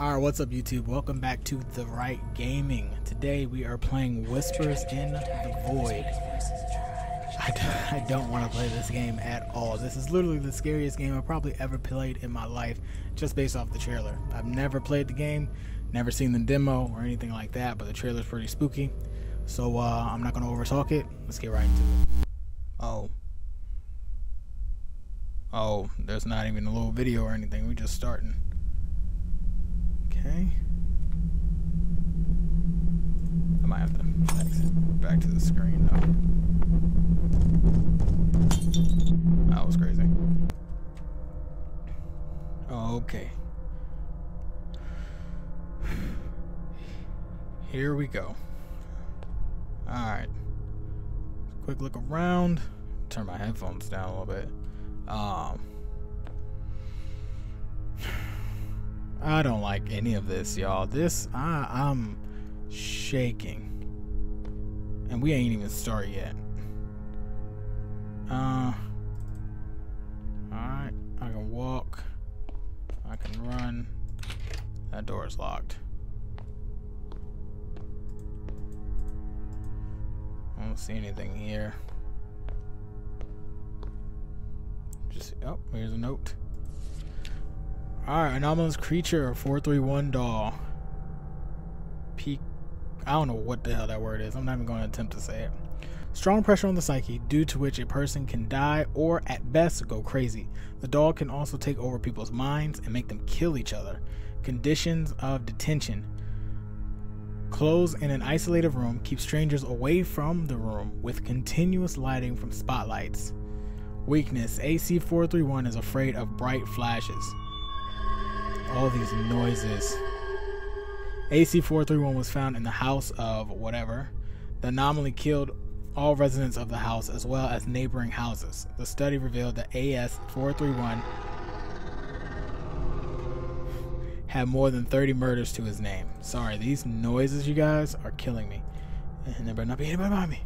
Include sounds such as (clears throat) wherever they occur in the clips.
Alright, what's up YouTube? Welcome back to The Wright Gaming. Today we are playing Whispers in the Void. I (laughs) don't want to play this game at all. This is literally the scariest game I've probably ever played in my life, just based off the trailer. I've never played the game, never seen the demo or anything like that, but the trailer's pretty spooky. So uh, I'm not going to overtalk it. Let's get right into it. Oh. Oh, there's not even a little video or anything. We're just starting. Okay. I might have to exit back to the screen though. That was crazy. Okay. Here we go. Alright. Quick look around. Turn my headphones down a little bit. Um I don't like any of this, y'all. This, I, I'm shaking. And we ain't even started yet. Uh, alright. I can walk. I can run. That door is locked. I don't see anything here. Just, oh, here's a note. Alright, anomalous creature, 431 doll. Peak. I don't know what the hell that word is. I'm not even going to attempt to say it. Strong pressure on the psyche, due to which a person can die or, at best, go crazy. The doll can also take over people's minds and make them kill each other. Conditions of detention. Close in an isolated room, keep strangers away from the room with continuous lighting from spotlights. Weakness AC 431 is afraid of bright flashes all these noises. AC-431 was found in the house of whatever. The anomaly killed all residents of the house as well as neighboring houses. The study revealed that AC-431 had more than 30 murders to his name. Sorry, these noises, you guys, are killing me. And there better not be anybody behind me.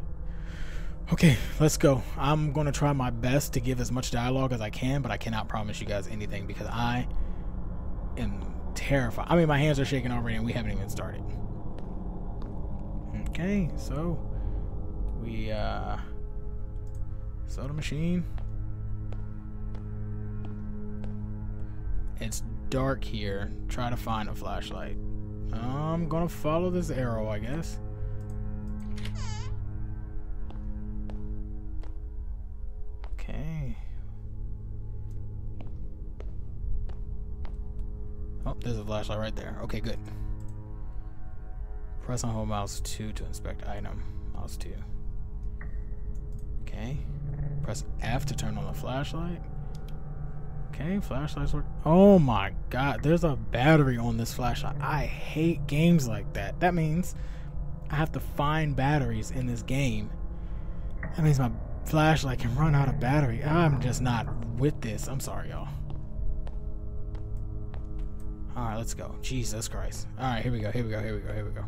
Okay, let's go. I'm going to try my best to give as much dialogue as I can, but I cannot promise you guys anything because I am terrified. I mean, my hands are shaking already, and we haven't even started. Okay, so we uh, soda machine. It's dark here. Try to find a flashlight. I'm gonna follow this arrow, I guess. There's a flashlight right there. Okay, good. Press on hold mouse 2 to inspect item. Mouse 2. Okay. Press F to turn on the flashlight. Okay, flashlights work. Oh my god, there's a battery on this flashlight. I hate games like that. That means I have to find batteries in this game. That means my flashlight can run out of battery. I'm just not with this. I'm sorry, y'all. Alright, let's go. Jesus Christ. Alright, here we go, here we go, here we go, here we go.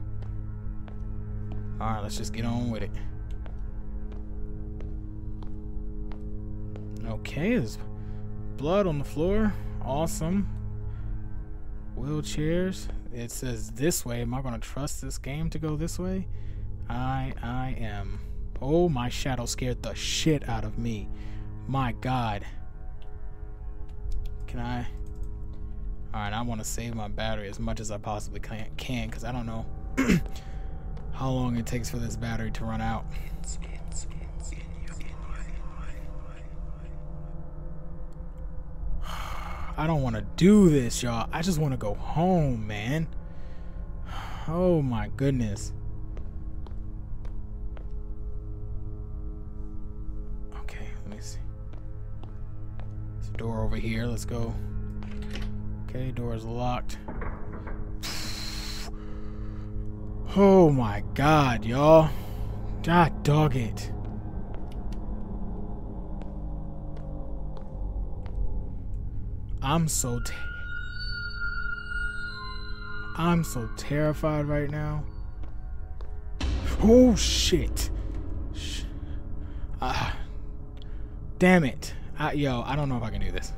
Alright, let's just get on with it. Okay, there's blood on the floor. Awesome. Wheelchairs. It says this way. Am I going to trust this game to go this way? I I am. Oh, my shadow scared the shit out of me. My god. Can I... Alright, I want to save my battery as much as I possibly can because I don't know (clears throat) how long it takes for this battery to run out. I don't want to do this, y'all. I just want to go home, man. Oh my goodness. Okay, let me see. There's a door over here. Let's go. Okay, door's locked. Oh my god, y'all. God dog it. I'm so I'm so terrified right now. Oh shit. Sh ah. Damn it. I, yo, I don't know if I can do this.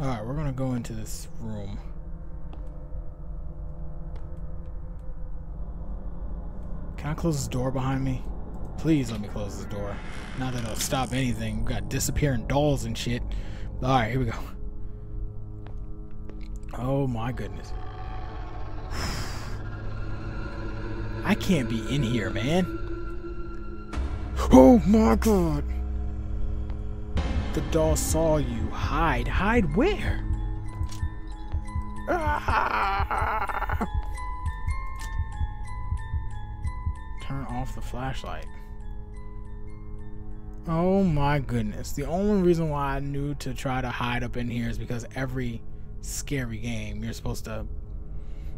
Alright, we're gonna go into this room. Can I close this door behind me? Please let me close this door. Not that it'll stop anything. We've got disappearing dolls and shit. Alright, here we go. Oh my goodness. (sighs) I can't be in here, man. Oh my god. The doll saw you. Hide. Hide where? Ah! Turn off the flashlight. Oh my goodness. The only reason why I knew to try to hide up in here is because every scary game you're supposed to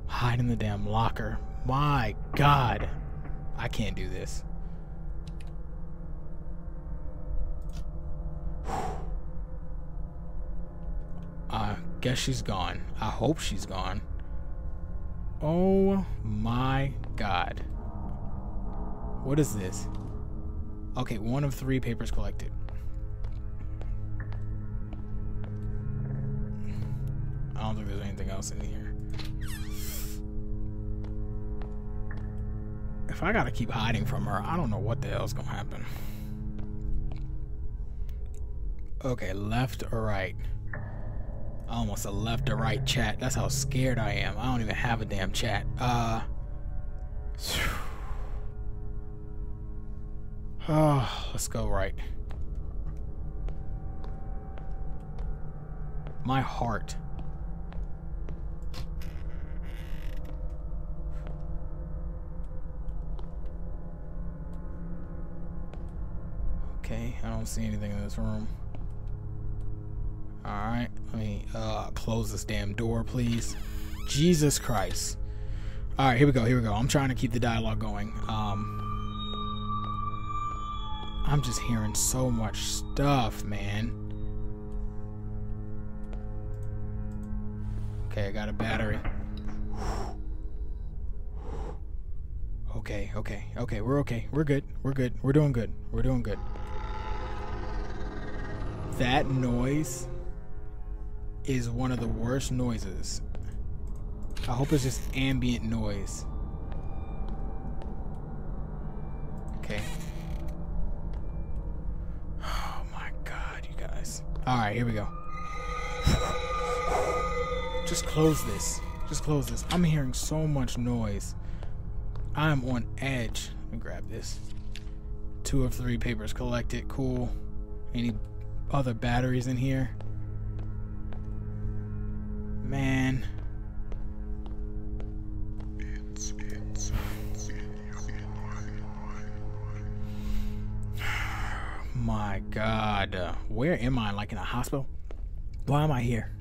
hide in the damn locker. My god. I can't do this. I guess she's gone. I hope she's gone. Oh my god. What is this? Okay, one of three papers collected. I don't think there's anything else in here. If I gotta keep hiding from her, I don't know what the hell's gonna happen. Okay, left or right? Almost a left to right chat. That's how scared I am. I don't even have a damn chat. Uh. Oh, (sighs) (sighs) let's go right. My heart. Okay, I don't see anything in this room. Alright, let me uh, close this damn door, please. Jesus Christ. Alright, here we go, here we go. I'm trying to keep the dialogue going. Um, I'm just hearing so much stuff, man. Okay, I got a battery. Okay, okay, okay, we're okay. We're good. We're good. We're doing good. We're doing good. That noise is one of the worst noises. I hope it's just ambient noise. Okay. Oh my god, you guys. Alright, here we go. Just close this. Just close this. I'm hearing so much noise. I'm on edge. Let me grab this. Two of three papers collected. Cool. Any other batteries in here. Man. (sighs) My God. Uh, where am I? Like in a hospital? Why am I here?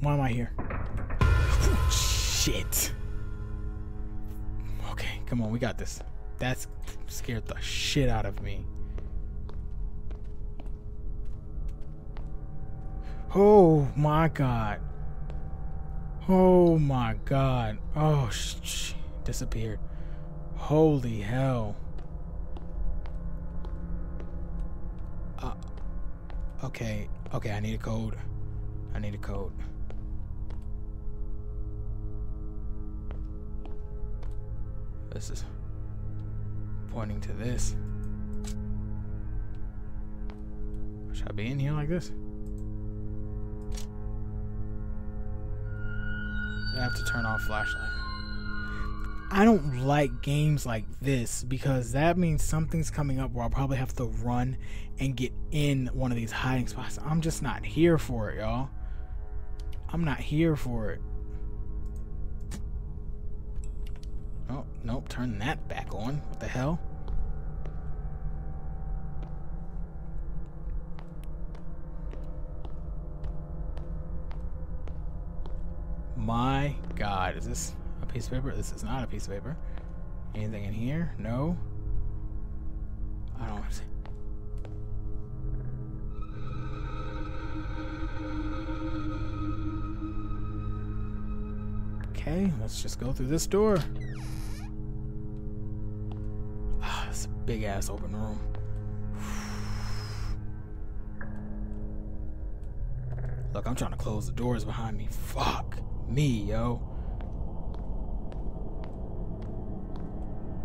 Why am I here? Shit. Okay, come on. We got this. That's scared the shit out of me. Oh my god. Oh my god. Oh, sh disappeared. Holy hell. Uh, okay, okay, I need a code. I need a code. This is pointing to this. Should I be in here like this? Have to turn off flashlight. I don't like games like this because that means something's coming up where I'll probably have to run and get in one of these hiding spots. I'm just not here for it, y'all. I'm not here for it. Oh, nope, turn that back on. What the hell? My God, is this a piece of paper? This is not a piece of paper. Anything in here? No. I don't see. Okay, let's just go through this door. Ah, it's a big ass open room. Look, I'm trying to close the doors behind me. Fuck me, yo.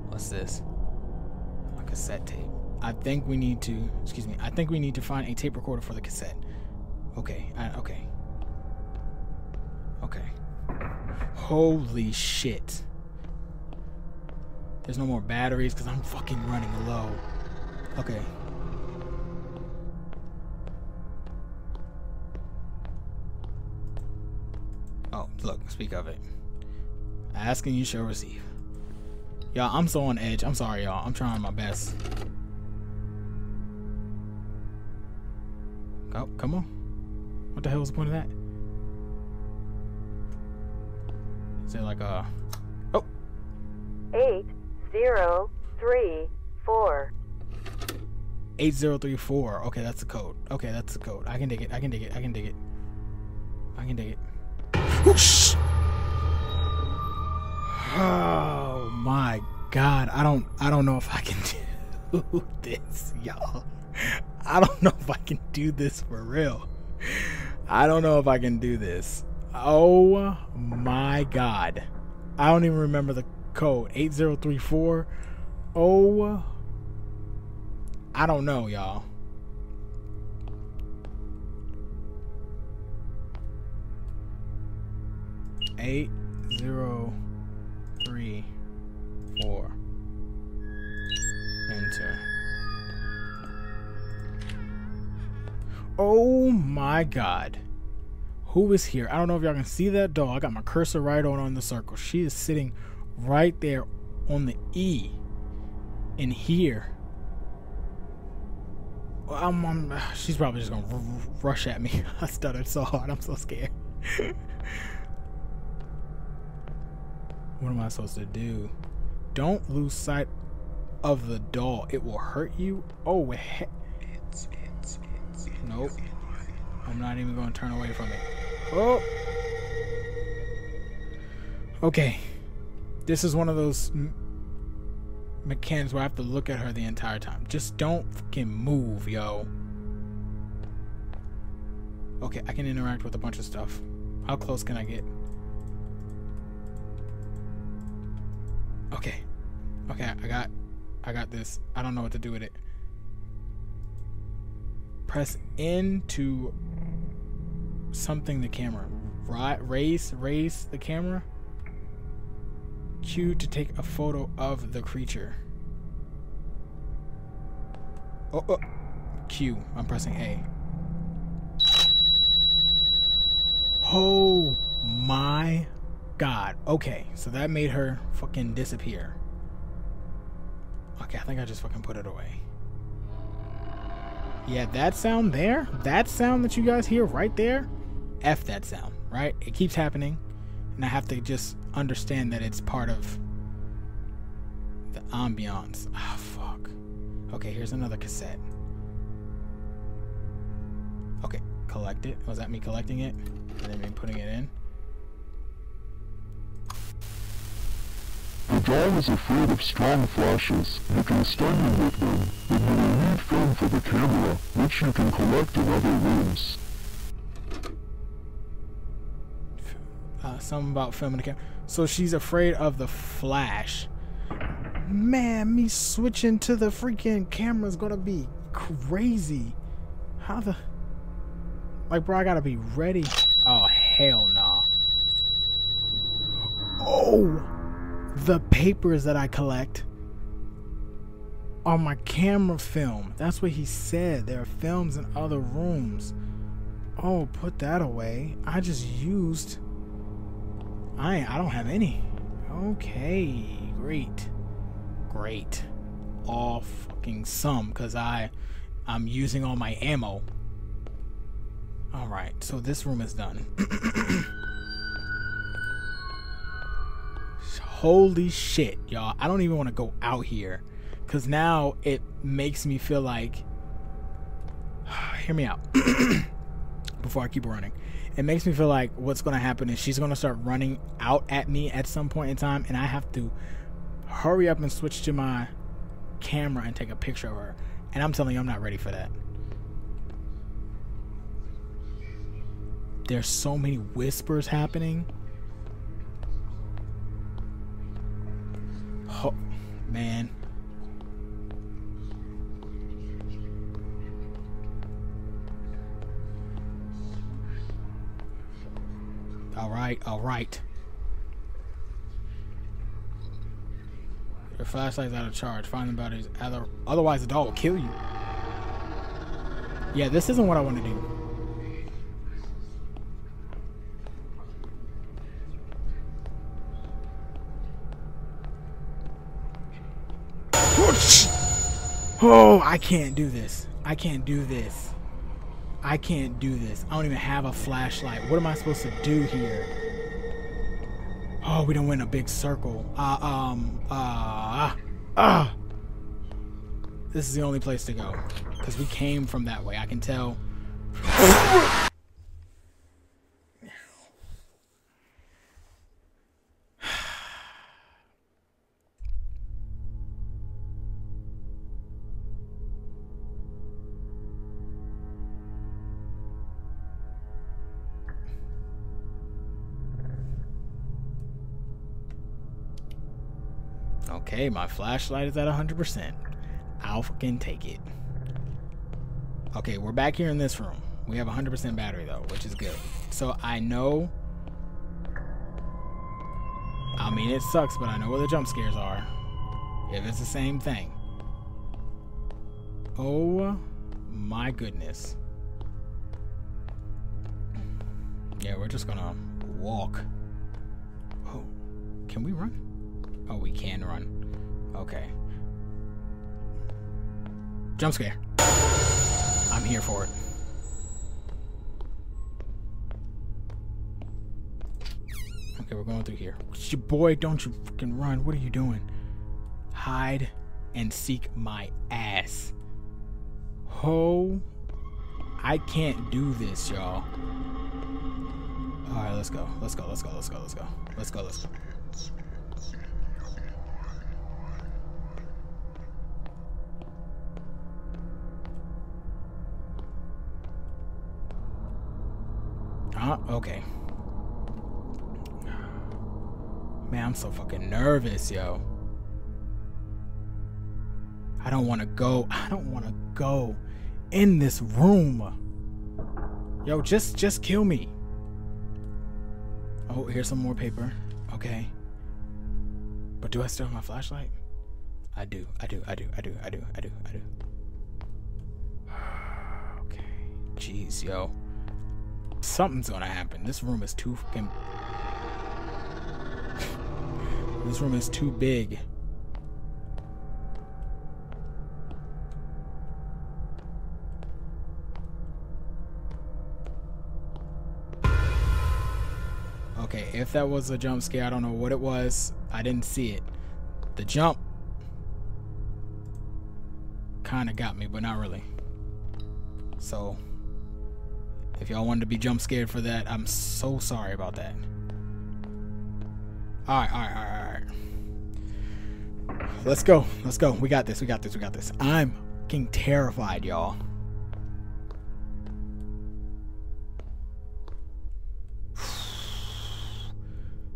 What's this? A cassette tape. I think we need to, excuse me, I think we need to find a tape recorder for the cassette. Okay, I, okay. Okay. Holy shit. There's no more batteries because I'm fucking running low. Okay. Look, speak of it. Asking you shall receive. Y'all, I'm so on edge. I'm sorry, y'all. I'm trying my best. Oh, come on. What the hell was the point of that? Is it like a... Oh! Eight, zero, three, four. 8034. Okay, that's the code. Okay, that's the code. I can dig it. I can dig it. I can dig it. I can dig it. Whoosh! Oh my god. I don't I don't know if I can (laughs) do this, y'all. I don't know if I can do this for real. I don't know if I can do this. Oh my god. I don't even remember the code. 8034. Oh I don't know, y'all. Eight zero three four. Enter. Oh my god. Who is here? I don't know if y'all can see that doll. I got my cursor right on on the circle. She is sitting right there on the E. In here. I'm, I'm, she's probably just gonna rush at me. (laughs) I stuttered so hard. I'm so scared. (laughs) what am I supposed to do? Don't lose sight of the doll. It will hurt you. Oh, he- nope. I'm not even gonna turn away from it. Oh. Okay. This is one of those mechanics where I have to look at her the entire time. Just don't fucking move, yo. Okay, I can interact with a bunch of stuff. How close can I get? Okay. Okay, I got I got this. I don't know what to do with it. Press N to something the camera. Right, raise, raise the camera. Q to take a photo of the creature. Oh, oh. Q. I'm pressing A. Oh my god. Okay, so that made her fucking disappear. Okay, I think I just fucking put it away. Yeah, that sound there, that sound that you guys hear right there, F that sound, right? It keeps happening, and I have to just understand that it's part of the ambiance. Ah, oh, fuck. Okay, here's another cassette. Okay, collect it. Was that me collecting it? And then me putting it in? The doll is afraid of strong flashes. You can stun him with them, but you will need film for the camera, which you can collect in other rooms. Uh, something about filming the camera. So she's afraid of the flash. Man, me switching to the freaking camera is gonna be crazy. How the... Like, bro, I gotta be ready. Oh, hell no. Nah. Oh! The papers that I collect are my camera film. That's what he said. There are films in other rooms. Oh, put that away. I just used... I I don't have any. Okay, great. Great. All fucking some, because I I'm using all my ammo. Alright, so this room is done. (clears throat) Holy shit, y'all. I don't even want to go out here. Because now it makes me feel like. (sighs) Hear me out. (clears throat) Before I keep running. It makes me feel like what's going to happen is she's going to start running out at me at some point in time. And I have to hurry up and switch to my camera and take a picture of her. And I'm telling you, I'm not ready for that. there's so many whispers happening. Oh, man. All right, all right. Your flashlight's out of charge. Find the batteries. Otherwise, the doll will kill you. Yeah, this isn't what I want to do. Oh, I can't do this. I can't do this. I can't do this. I don't even have a flashlight. What am I supposed to do here? Oh, we don't win a big circle. Uh, um, uh, uh. This is the only place to go. Because we came from that way. I can tell. Okay, my flashlight is at 100%. I'll fucking take it. Okay, we're back here in this room. We have 100% battery though, which is good. So I know... I mean, it sucks, but I know where the jump scares are. If it's the same thing. Oh my goodness. Yeah, we're just gonna walk. Oh, can we run? Oh, we can run. Okay. Jump scare. I'm here for it. Okay, we're going through here. Your boy, don't you fucking run. What are you doing? Hide and seek my ass. Oh, I can't do this, y'all. All right, let's go. Let's go. Let's go. Let's go. Let's go. Let's go. Let's go. Okay. Man, I'm so fucking nervous, yo. I don't want to go. (laughs) I don't want to go in this room. Yo, just just kill me. Oh, here's some more paper. Okay. But do I still have my flashlight? I do. I do. I do. I do. I do. I do. I do. (sighs) okay. Jeez, yo. Something's gonna happen. This room is too fucking. (laughs) this room is too big. Okay, if that was a jump scare, I don't know what it was. I didn't see it. The jump kind of got me, but not really. So, if y'all wanted to be jump scared for that, I'm so sorry about that. Alright, alright, alright, alright. Let's go. Let's go. We got this. We got this. We got this. I'm getting terrified, y'all.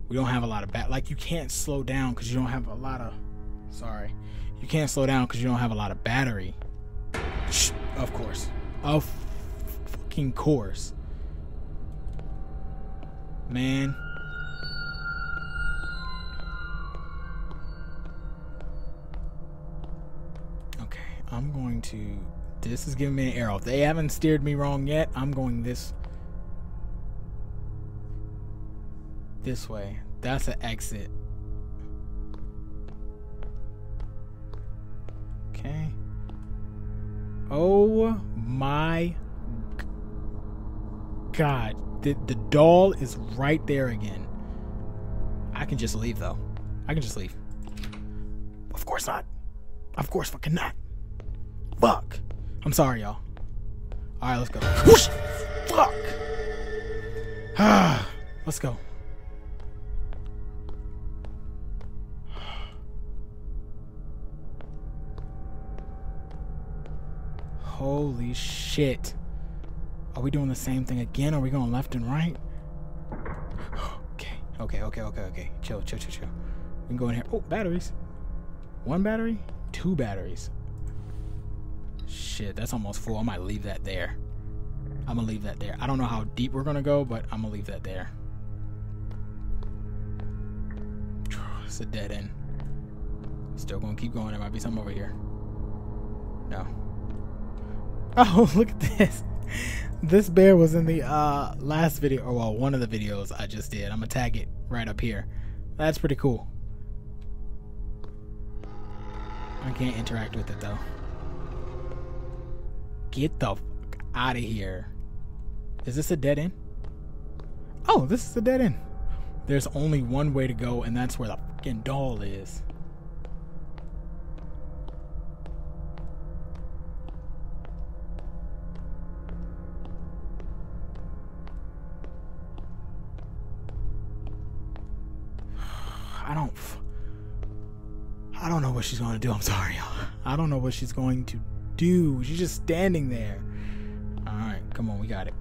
We don't have a lot of bat. Like, you can't slow down because you don't have a lot of. Sorry. You can't slow down because you don't have a lot of battery. Of course. Of fucking course. Man. Okay, I'm going to... This is giving me an arrow. If they haven't steered me wrong yet, I'm going this... This way. That's an exit. Okay. Oh my God, the, the doll is right there again. I can just leave though. I can just leave. Of course not. Of course fucking not. Fuck. I'm sorry, y'all. Alright, let's go. Whoosh! Fuck! Ah, (sighs) let's go. Holy shit. Are we doing the same thing again? Are we going left and right? (gasps) okay, okay, okay, okay, okay. Chill, chill, chill, chill. We can go in here. Oh, batteries. One battery? Two batteries. Shit, that's almost full. I might leave that there. I'm gonna leave that there. I don't know how deep we're gonna go, but I'm gonna leave that there. (sighs) It's a dead end. Still gonna keep going. There might be something over here. No. (laughs) Oh, look at this. This bear was in the uh, last video, or well, one of the videos I just did. I'm gonna tag it right up here. That's pretty cool. I can't interact with it though. Get the fuck out of here. Is this a dead end? Oh, this is a dead end. There's only one way to go, and that's where the fucking doll is. I don't. I don't know what she's going to do. I'm sorry. y'all. I don't know what she's going to do. She's just standing there. All right, come on, we got it.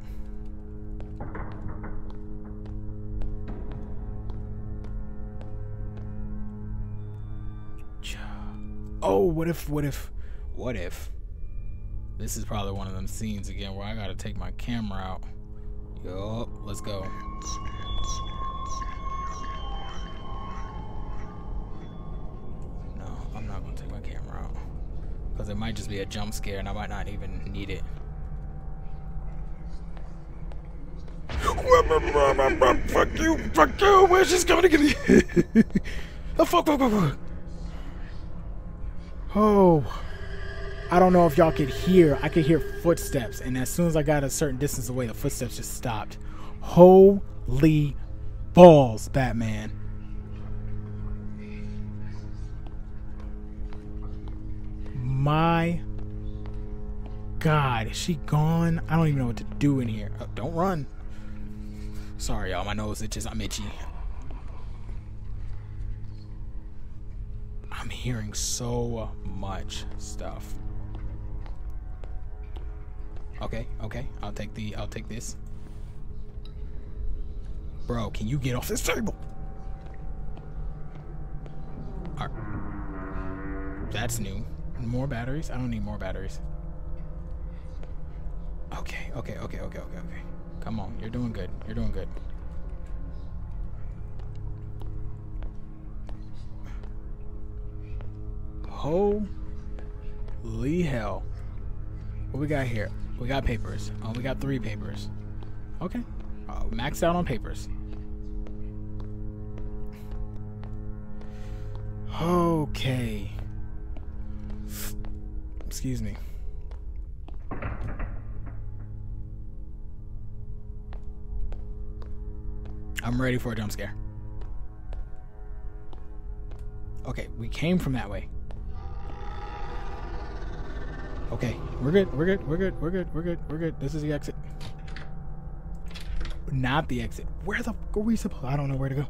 Oh, what if, what if, what if? This is probably one of them scenes again where I gotta take my camera out. Yup, let's go. Because it might just be a jump scare and I might not even need it. fuck you, fuck you, where's she's coming to get me? oh, fuck, fuck, fuck, fuck. Oh. I don't know if y'all could hear. I could hear footsteps, and as soon as I got a certain distance away, the footsteps just stopped. Holy balls, Batman. My God, is she gone? I don't even know what to do in here. Oh, don't run. Sorry, y'all. My nose itches. I'm itchy. I'm hearing so much stuff. Okay, okay. I'll take the I'll take this. Bro, can you get off this table? That's new. More batteries? I don't need more batteries. Okay, okay, okay, okay, okay, okay. Come on, you're doing good. You're doing good. Holy hell. What we got here? We got papers. Oh, we got three papers. Okay. Uh, maxed out on papers. Okay. Excuse me. I'm ready for a jump scare. Okay, we came from that way. Okay, we're good. We're good. We're good. We're good. We're good. We're good. This is the exit. Not the exit. Where the are we supposed? I don't know where to go.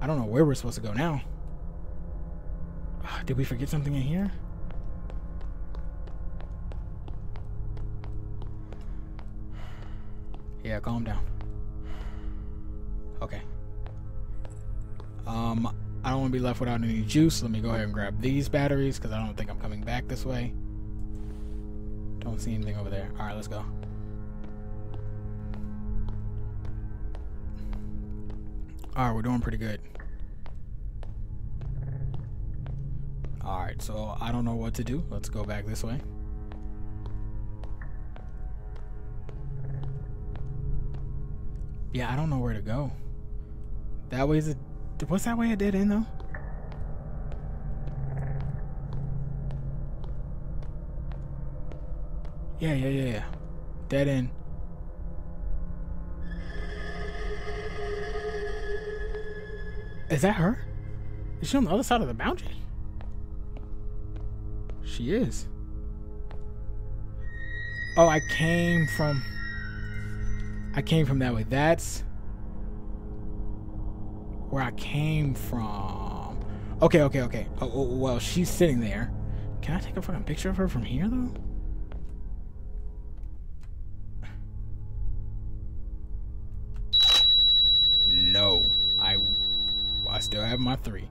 I don't know where we're supposed to go now. Uh, did we forget something in here? Yeah, calm down. Okay. Um, I don't want to be left without any juice. Let me go ahead and grab these batteries because I don't think I'm coming back this way. Don't see anything over there. All right, let's go. All right, we're doing pretty good. All right, so I don't know what to do. Let's go back this way. Yeah, I don't know where to go. That way is a. What's that way a dead end though? Yeah, yeah, yeah, yeah. Dead end. Is that her? Is she on the other side of the boundary? She is. Oh, I came from. I came from that way. That's where I came from. Okay, okay, okay. Oh, oh, well, she's sitting there. Can I take a fucking picture of her from here, though? No. I, I still have my three.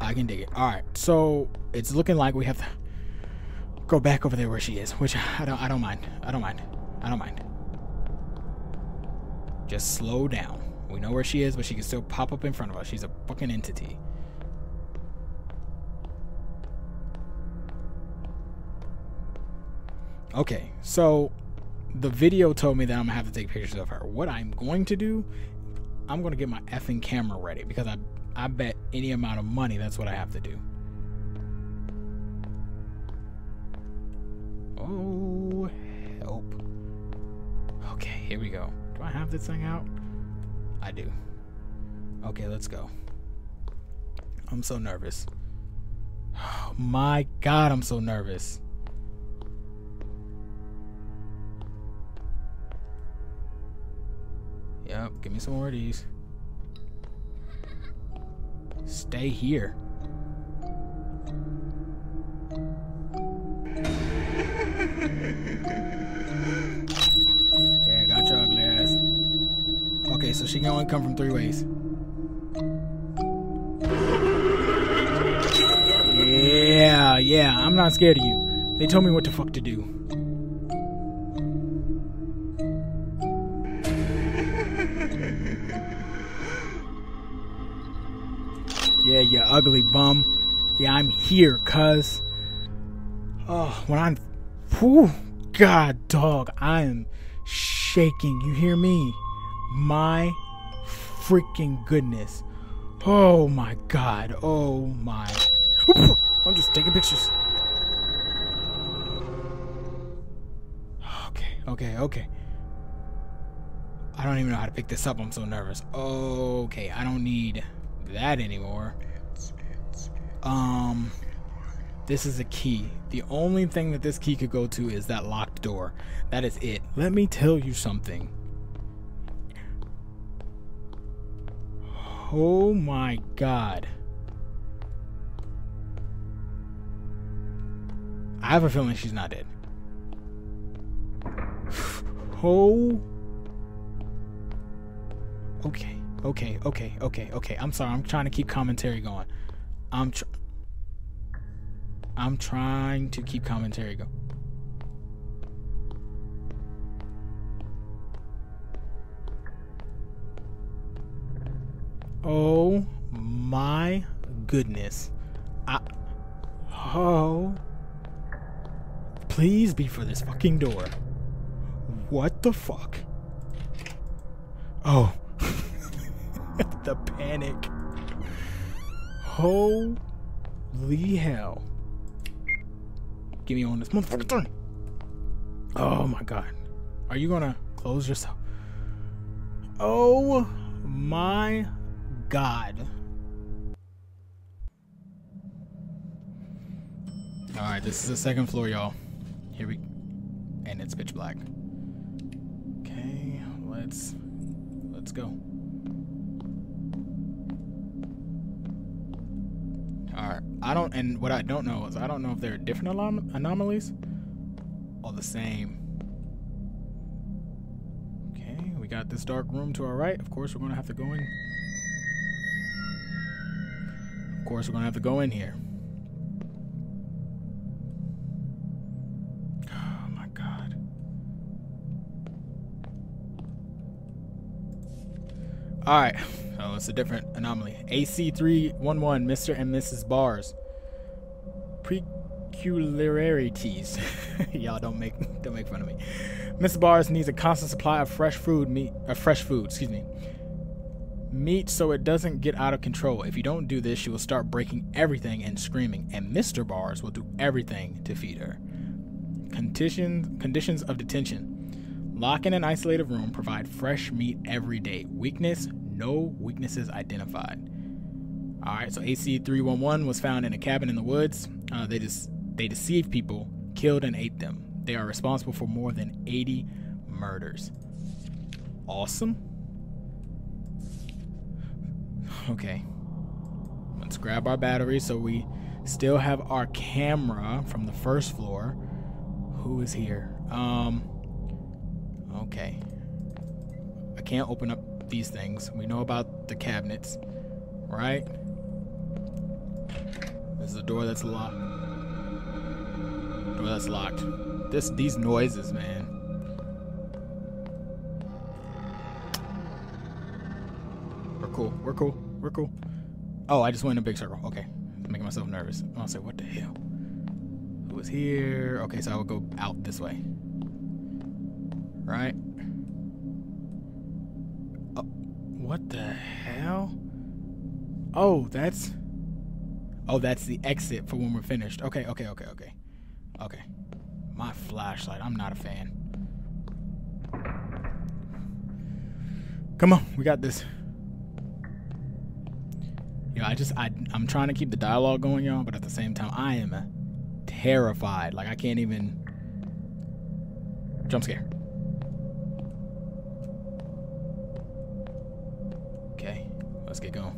I can dig it. Alright, so it's looking like we have to go back over there where she is, which I don't, I don't mind. I don't mind. I don't mind. Just slow down. We know where she is, but she can still pop up in front of us. She's a fucking entity. Okay, so the video told me that I'm gonna have to take pictures of her. What I'm going to do, I'm gonna get my effing camera ready because I I bet any amount of money that's what I have to do. Oh help. Okay, here we go. Do I have this thing out? I do. Okay, let's go. I'm so nervous. (sighs) My god, I'm so nervous. Yep, give me some more of these. Stay here. She can only come from three ways. Yeah, yeah, I'm not scared of you. They told me what the fuck to do. Yeah, you ugly bum. Yeah, I'm here, cuz. Oh, when I'm. Whew, God, dog, I am shaking. You hear me? My freaking goodness. Oh my god. Oh my. I'm just taking pictures. Okay, okay, okay. I don't even know how to pick this up. I'm so nervous. Okay, I don't need that anymore. Um, this is a key. The only thing that this key could go to is that locked door. That is it. Let me tell you something. Oh my god. I have a feeling she's not dead. (sighs) Oh. Okay, okay, okay, okay, okay. I'm sorry. I'm trying to keep commentary going. I'm tr- I'm trying to keep commentary going. Oh my goodness. I Oh Please be for this fucking door. What the fuck? Oh. (laughs) the panic. Holy hell. Give me on this motherfucker turn. Oh my god. Are you gonna close yourself? Oh my god. Alright, this is the second floor, y'all. Here we and it's pitch black. Okay, let's let's go. Alright, I don't and what I don't know is I don't know if there are different anom- anomalies or the same. Okay, we got this dark room to our right. Of course, we're gonna have to go in. Course, we're gonna have to go in here. Oh my god. Alright, so it's a different anomaly. AC311, Mr. and Mrs. Bars. Peculiarities. (laughs) Y'all don't make don't make fun of me. Mrs. Bars needs a constant supply of fresh food meat uh, fresh food, excuse me meat so it doesn't get out of control. If you don't do this, she will start breaking everything and screaming, and Mr. Bars will do everything to feed her. Conditions conditions of detention. Lock in an isolated room, provide fresh meat every day. Weakness, no weaknesses identified. Alright, so AC 311 was found in a cabin in the woods. Uh, they just they deceived people, killed and ate them. They are responsible for more than 80 murders. Awesome. Okay. Let's grab our battery so we still have our camera from the first floor. Who is here? Um Okay. I can't open up these things. We know about the cabinets. Right? This is a door that's locked. Door that's locked. This these noises, man. Cool. We're cool. We're cool. Oh, I just went in a big circle. Okay. Making myself nervous. I'll say, what the hell? Who was here? Okay, so I will go out this way. Right? Oh, what the hell? Oh, that's... Oh, that's the exit for when we're finished. Okay, okay, okay, okay. Okay. My flashlight. I'm not a fan. Come on, we got this. Know, I just I I'm trying to keep the dialogue going, y'all, but at the same time, I am terrified. Like I can't even jump scare. Okay, let's get going.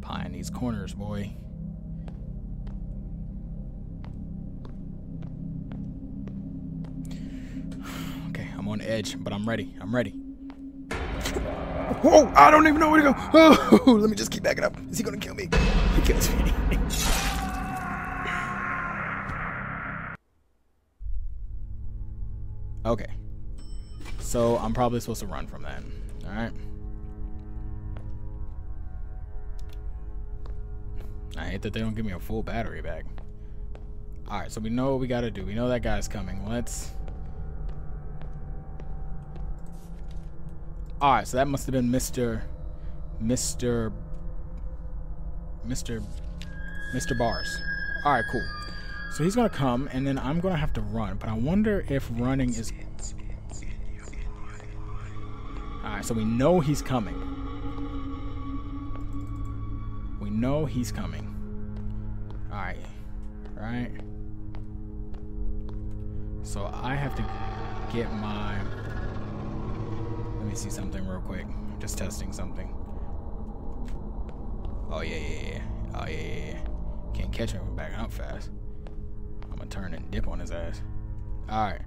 Pie these corners, boy. Edge, but I'm ready. I'm ready. Whoa! I don't even know where to go. Oh, (laughs) let me just keep backing up. Is he gonna kill me? (laughs) He kills me. okay. So I'm probably supposed to run from that. All right. I hate that they don't give me a full battery back. All right, so we know what we got to do. We know that guy's coming. Let's All right, so that must have been Mr. Mr. Mr. Mr. Bars. All right, cool. So he's gonna come, and then I'm gonna have to run. But I wonder if running is. All right, so we know he's coming. We know he's coming. All right, right. So I have to get my me see something real quick. I'm Just testing something. Oh, yeah, yeah, yeah. Oh, yeah, yeah, yeah. Can't catch him backing up fast. I'm gonna turn and dip on his ass. Alright.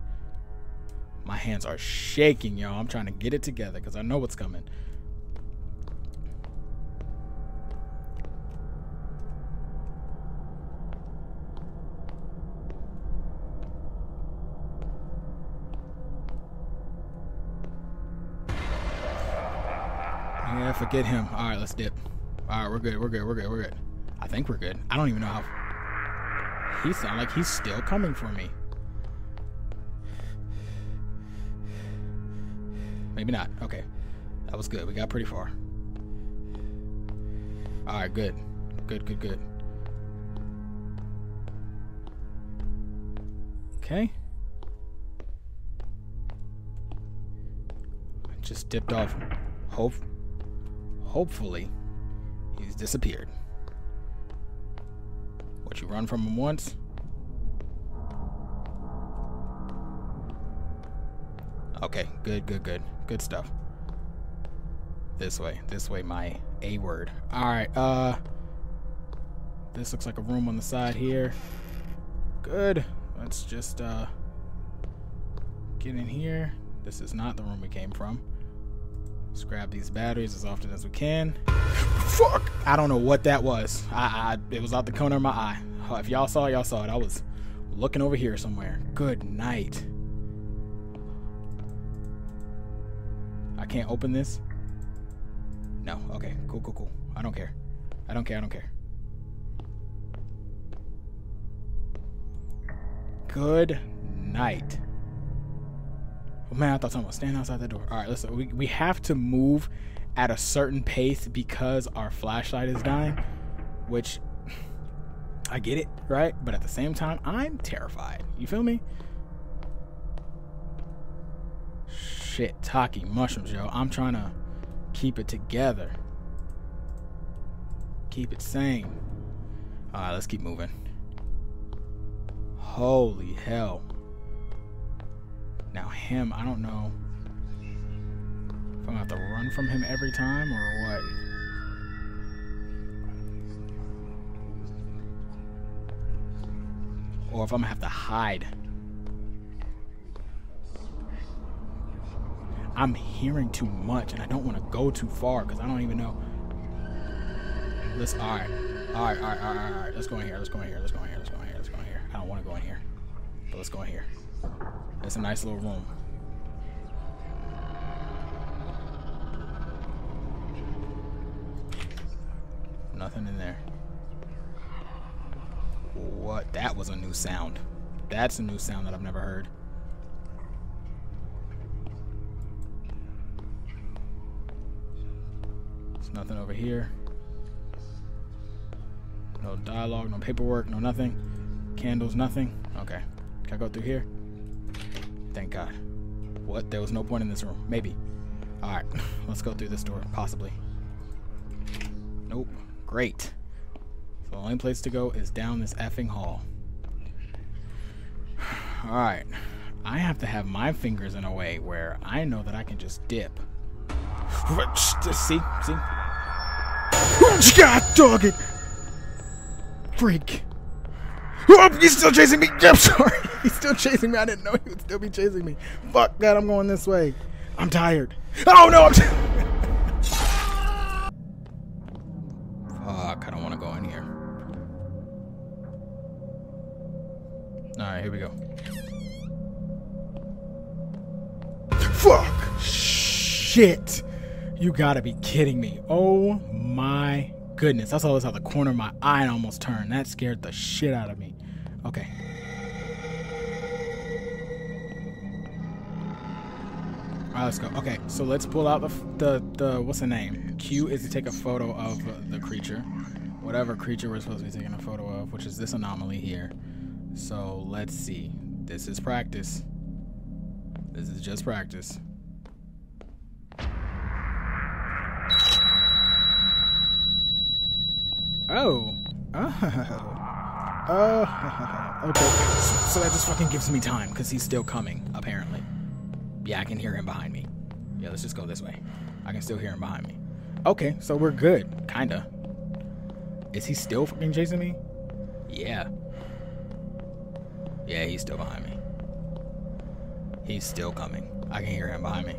My hands are shaking, y'all. I'm trying to get it together because I know what's coming. Forget him. All right, let's dip. All right, we're good. We're good. We're good. We're good. I think we're good. I don't even know how. He sounds like he's still coming for me. Maybe not. Okay. That was good. We got pretty far. All right, good. Good, good, good. Okay. I just dipped off. Hope hopefully, he's disappeared. What, you run from him once? Okay, good, good, good. Good stuff. This way. This way, my A word. Alright, uh... This looks like a room on the side here. Good. Let's just, uh... Get in here. This is not the room we came from. Let's grab these batteries as often as we can. Fuck! I don't know what that was. I, I it was out the corner of my eye. If y'all saw, y'all saw it. I was looking over here somewhere. Good night. I can't open this. No. Okay. Cool. Cool. Cool. I don't care. I don't care. I don't care. Good night. Oh man, I thought someone was standing outside the door. All right, listen, we, we have to move at a certain pace because our flashlight is dying, which I get it, right? But at the same time, I'm terrified. You feel me? Shit, Taki mushrooms, yo. I'm trying to keep it together. Keep it sane. All right, let's keep moving. Holy hell. Now him, I don't know if I'm gonna have to run from him every time or what. or if I'm gonna have to hide. I'm hearing too much and I don't want to go too far because I don't even know. Let's, alright. Alright, alright, alright, alright. Let's go in here. Let's go in here. Let's go in here. Let's go in here. Let's go in here. I don't want to go in here. But let's go in here. It's a nice little room. Nothing in there. What? That was a new sound. That's a new sound that I've never heard. There's nothing over here. No dialogue, no paperwork, no nothing. Candles, nothing. Okay. Can I go through here? Thank God. What? There was no point in this room. Maybe. Alright. (laughs) Let's go through this door. Possibly. Nope. Great. So the only place to go is down this effing hall. (sighs) Alright. I have to have my fingers in a way where I know that I can just dip. (sighs) See? See? (laughs) God dog it! Freak. Oh, he's still chasing me. (laughs) I'm sorry. He's still chasing me. I didn't know he would still be chasing me. Fuck that. I'm going this way. I'm tired. Oh no. I'm (laughs) Fuck. I don't want to go in here. All right. Here we go. Fuck. Shit. You gotta be kidding me. Oh my goodness. I saw this out the corner of my eye and almost turned. That scared the shit out of me. Okay. All right, let's go. Okay, so let's pull out the, the, the what's the name? Q is to take a photo of the creature. Whatever creature we're supposed to be taking a photo of, which is this anomaly here. So let's see. This is practice. This is just practice. Oh. (laughs) Oh. Oh. (laughs) Okay. So that just fucking gives me time because he's still coming, apparently. Yeah, I can hear him behind me. Yeah, let's just go this way. I can still hear him behind me. Okay, so we're good. Kinda. Is he still fucking chasing me? Yeah. Yeah, he's still behind me. He's still coming. I can hear him behind me.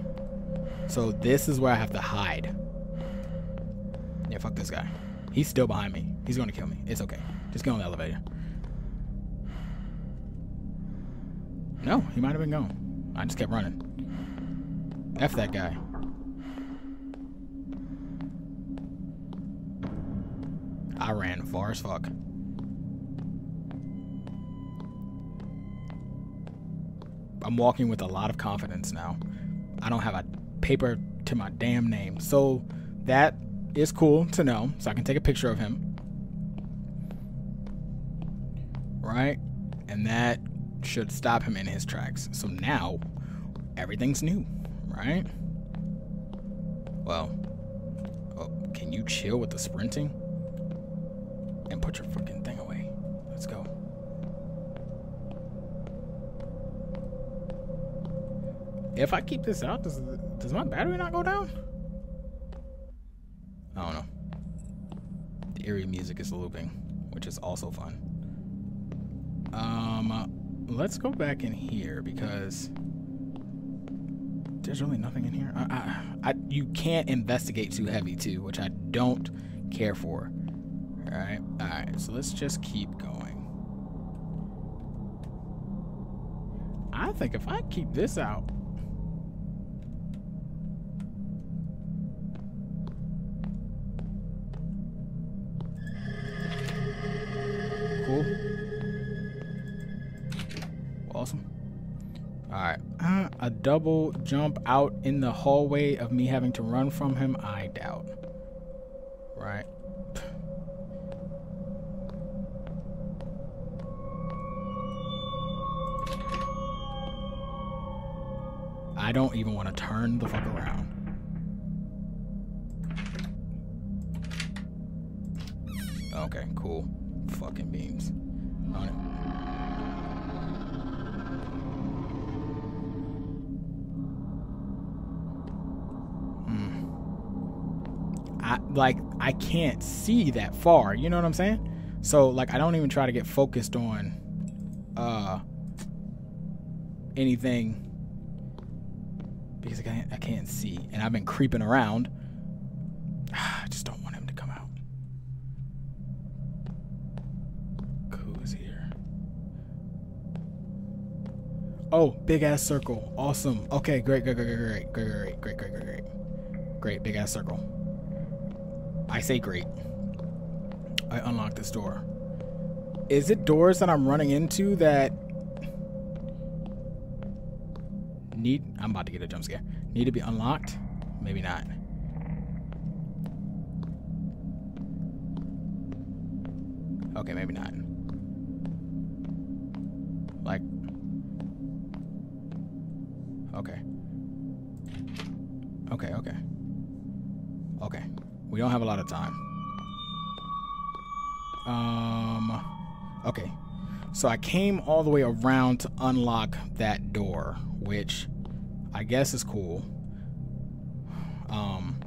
So this is where I have to hide. Yeah, fuck this guy. He's still behind me. He's going to kill me. It's okay. Just get on the elevator. No, he might have been gone. I just kept running. F that guy. I ran far as fuck. I'm walking with a lot of confidence now. I don't have a paper to my damn name. So that is cool to know. So I can take a picture of him. Right? And that should stop him in his tracks. So now everything's new, right? Well, oh, can you chill with the sprinting? And put your fucking thing away. Let's go. If I keep this out, does does my battery not go down? I don't know. The eerie music is looping, which is also fun. Um, let's go back in here because there's really nothing in here. I, I, I, you can't investigate too heavy too, which I don't care for. All right, all right. So let's just keep going. I think if I keep this out, double jump out in the hallway of me having to run from him? I doubt. Right. I don't even want to turn the fuck around. Okay, cool. Fucking beams. Like I can't see that far. You know what I'm saying? So like I don't even try to get focused on uh anything because I can't, I can't see and I've been creeping around. I just don't want him to come out. Who is here? Oh, big ass circle. Awesome. Okay, great, great, great, great, great, great, great, great, great, great. Great, big ass circle. I say great. I unlock this door. Is it doors that I'm running into that need I'm about to get a jump scare. Need to be unlocked? Maybe not. Okay, maybe not. Like Okay. Okay, okay. Okay. We don't have a lot of time. Um okay. So I came all the way around to unlock that door, which I guess is cool. Um,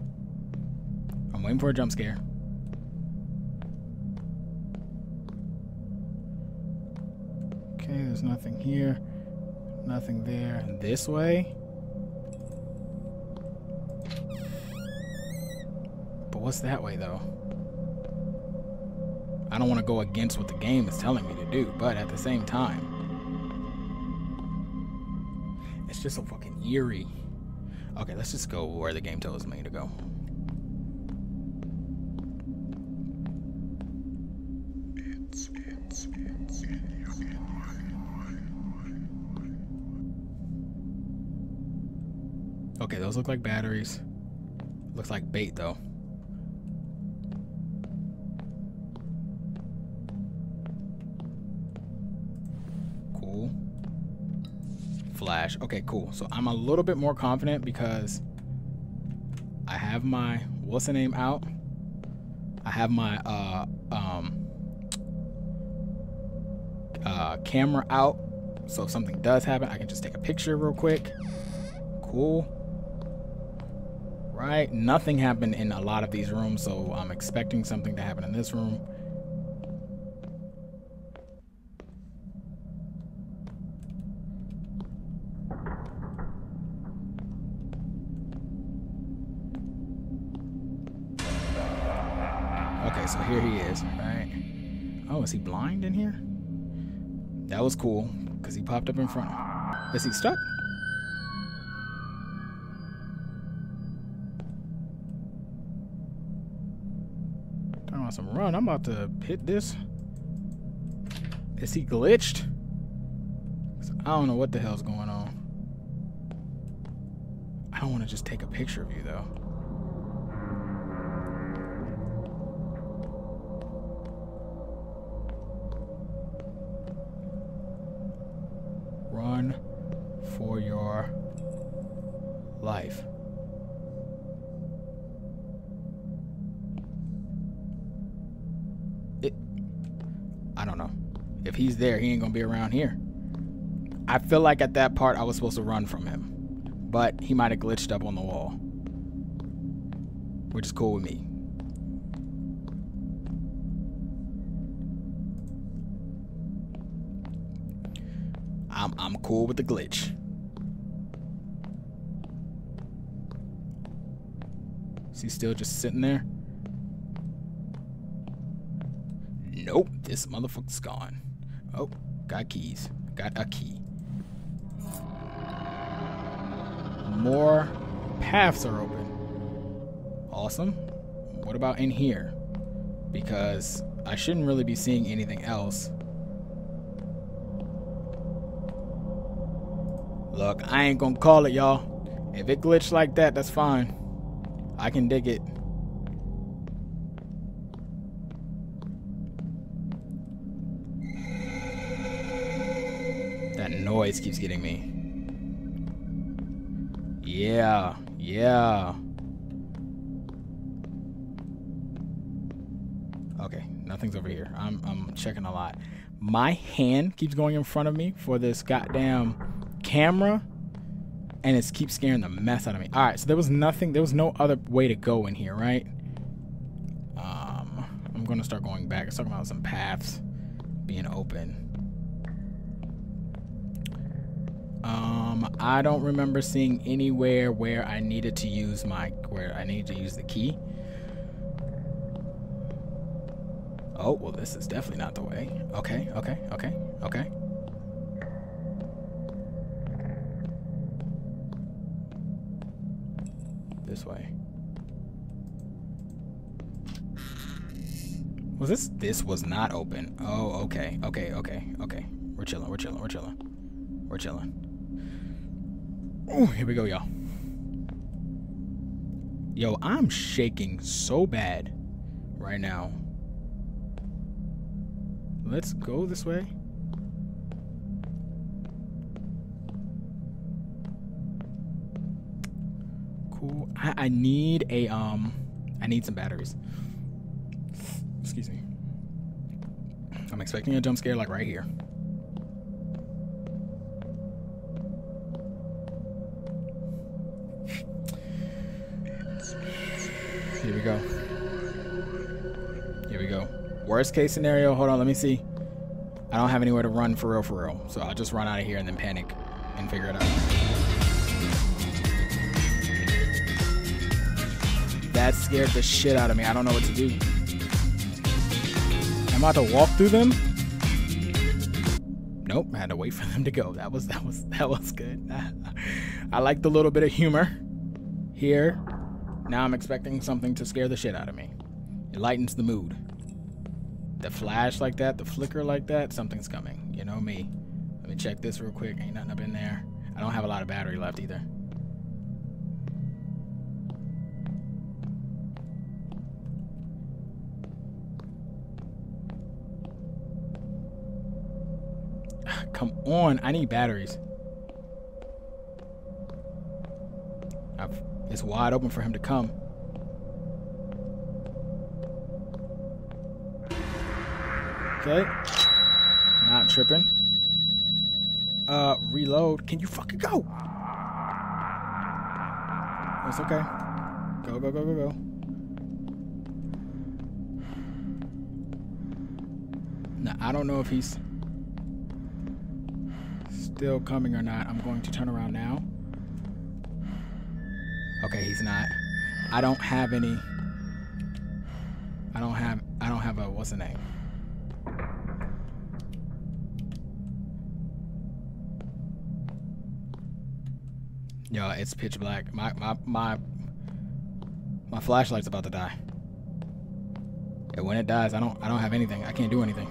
I'm waiting for a jump scare. Okay, there's nothing here, nothing there. This way. What's that way though? I don't want to go against what the game is telling me to do, but at the same time, it's just so fucking eerie. Okay, let's just go where the game tells me to go. Okay, those look like batteries. Looks like bait though. Okay, cool. So I'm a little bit more confident because I have my what's the name out. I have my uh um uh camera out. So if something does happen, I can just take a picture real quick. Cool. Right? Nothing happened in a lot of these rooms, so I'm expecting something to happen in this room. Is he blind in here? That was cool, because he popped up in front. Is he stuck? Turn on some run. I'm about to hit this. Is he glitched? I don't know what the hell's going on. I don't want to just take a picture of you, though. He's there, he ain't gonna be around here. I feel like at that part I was supposed to run from him, but he might have glitched up on the wall, which is cool with me. I'm I'm cool with the glitch. Is he still just sitting there? Nope, this motherfucker's gone. Oh, got keys. Got a key. More paths are open. Awesome. What about in here? Because I shouldn't really be seeing anything else. Look, I ain't gonna call it, y'all. If it glitched like that, that's fine. I can dig it. Noise keeps getting me. Yeah, yeah. Okay, nothing's over here. I'm I'm checking a lot. My hand keeps going in front of me for this goddamn camera and it keeps scaring the mess out of me. All right, so there was nothing, there was no other way to go in here, right? Um, I'm gonna start going back. It's talking about some paths being open. Um, I don't remember seeing anywhere where I needed to use my where I needed to use the key. Oh, well, this is definitely not the way. Okay, okay, okay, okay. This way. Was this? This was not open. Oh, okay, okay, okay, okay. We're chilling, we're chilling, we're chilling. We're chilling. Oh, here we go, y'all. Yo, I'm shaking so bad right now. Let's go this way. Cool. I, I need a um I need some batteries. Excuse me. I'm expecting a jump scare like right here. Here we go. Here we go. Worst case scenario, hold on, let me see. I don't have anywhere to run for real, for real. So I'll just run out of here and then panic and figure it out. That scared the shit out of me. I don't know what to do. Am I about to walk through them? Nope, I had to wait for them to go. That was that was that was good. (laughs) I like the little bit of humor here. Now I'm expecting something to scare the shit out of me. It lightens the mood. The flash like that, the flicker like that, something's coming. You know me. Let me check this real quick. Ain't nothing up in there. I don't have a lot of battery left either. (sighs) Come on, I need batteries. It's wide open for him to come. Okay. Not tripping. Uh, reload. Can you fucking go? It's okay. Go, go, go, go, go. Now, I don't know if he's still coming or not. I'm going to turn around now. Okay, he's not. I don't have any. I don't have. I don't have a. What's the name? Yo, it's pitch black. My my my my flashlight's about to die. And when it dies, I don't I don't have anything. I can't do anything.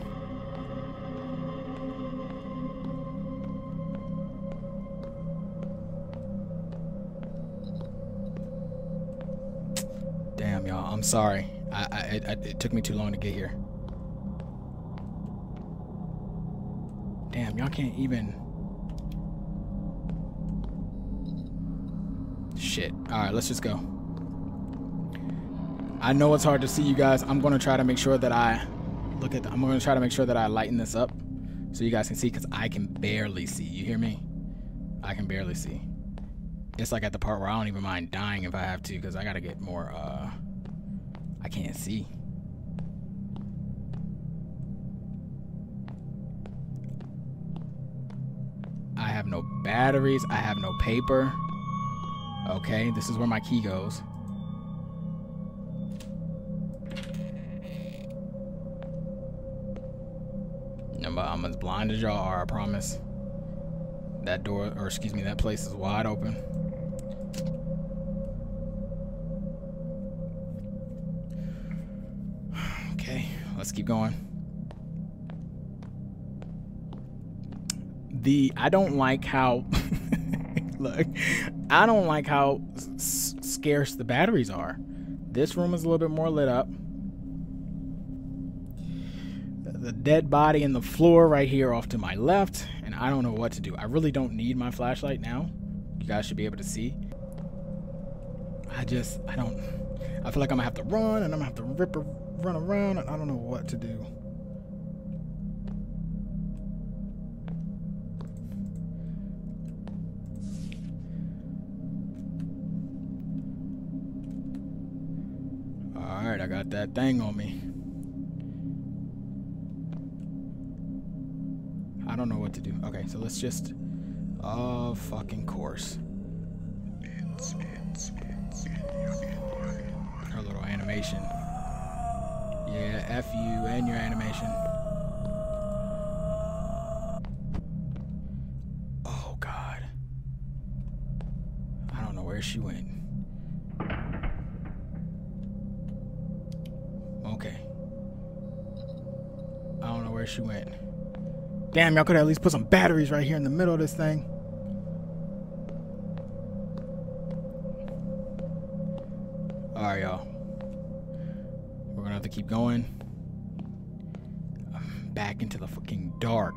Sorry. I, I it, it took me too long to get here. Damn, y'all can't even. Shit. All right, let's just go. I know it's hard to see you guys. I'm going to try to make sure that I look at the, I'm going to try to make sure that I lighten this up so you guys can see cuz I can barely see. You hear me? I can barely see. It's like at the part where I don't even mind dying if I have to cuz I got to get more uh I can't see. I have no batteries. I have no paper. Okay, this is where my key goes. No, I'm as blind as y'all are, I promise. That door, or excuse me, that place is wide open. Let's keep going. The I don't like how (laughs) look, I don't like how scarce the batteries are. This room is a little bit more lit up. The dead body in the floor right here off to my left, and I don't know what to do. I really don't need my flashlight now. You guys should be able to see. I just, I don't, I feel like I'm gonna have to run and I'm gonna have to rip or run around and I don't know what to do. Alright, I got that thing on me. I don't know what to do. Okay, so let's just... Of fucking course. Her little animation. Yeah, F you and your animation. Oh god. I don't know where she went. Okay. I don't know where she went. Damn, y'all could at least put some batteries right here in the middle of this thing. Going. Back into the fucking dark.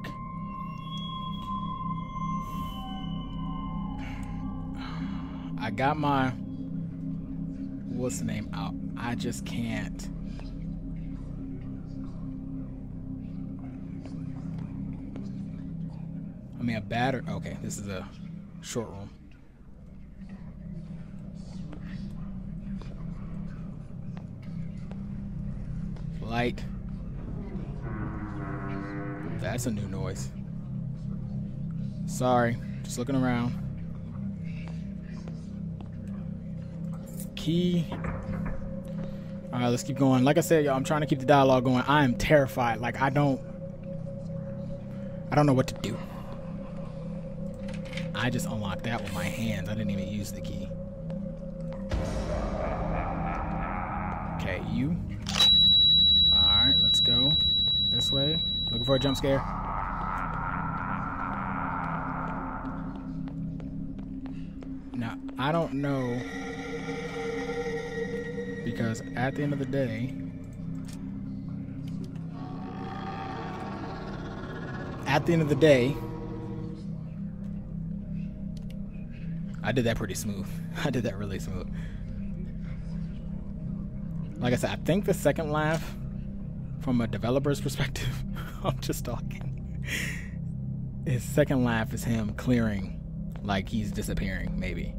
I got my what's the name out. I just can't. I mean a batter okay, this is a short room. Light. That's a new noise. Sorry, just looking around. Key. All right, let's keep going. Like I said, y'all, I'm trying to keep the dialogue going. I am terrified. Like I don't, I don't know what to do. I just unlocked that with my hands. I didn't even use the key. For a jump scare. Now, I don't know. Because at the end of the day, at the end of the day, I did that pretty smooth. (laughs) I did that really smooth. Like I said, I think the second laugh, from a developer's perspective, (laughs) I'm just talking. His second laugh is him clearing, like he's disappearing, maybe.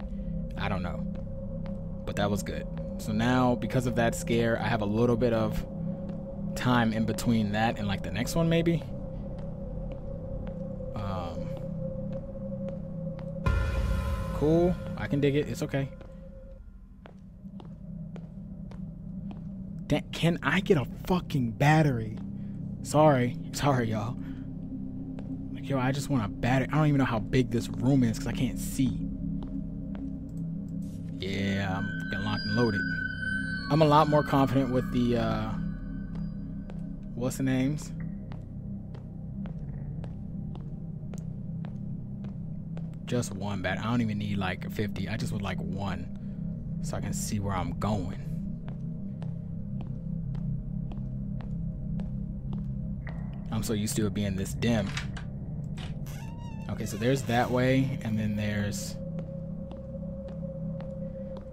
I don't know. But that was good. So now, because of that scare, I have a little bit of time in between that and like the next one, maybe. Um, cool. I can dig it. It's okay. Can I get a fucking battery? Sorry. Sorry, y'all. Like, yo, I just want a battery. I don't even know how big this room is because I can't see. Yeah, I'm getting locked and loaded. I'm a lot more confident with the, uh, what's the names? Just one bat. I don't even need like 50. I just would like one so I can see where I'm going. I'm so used to it being this dim. Okay, so there's that way, and then there's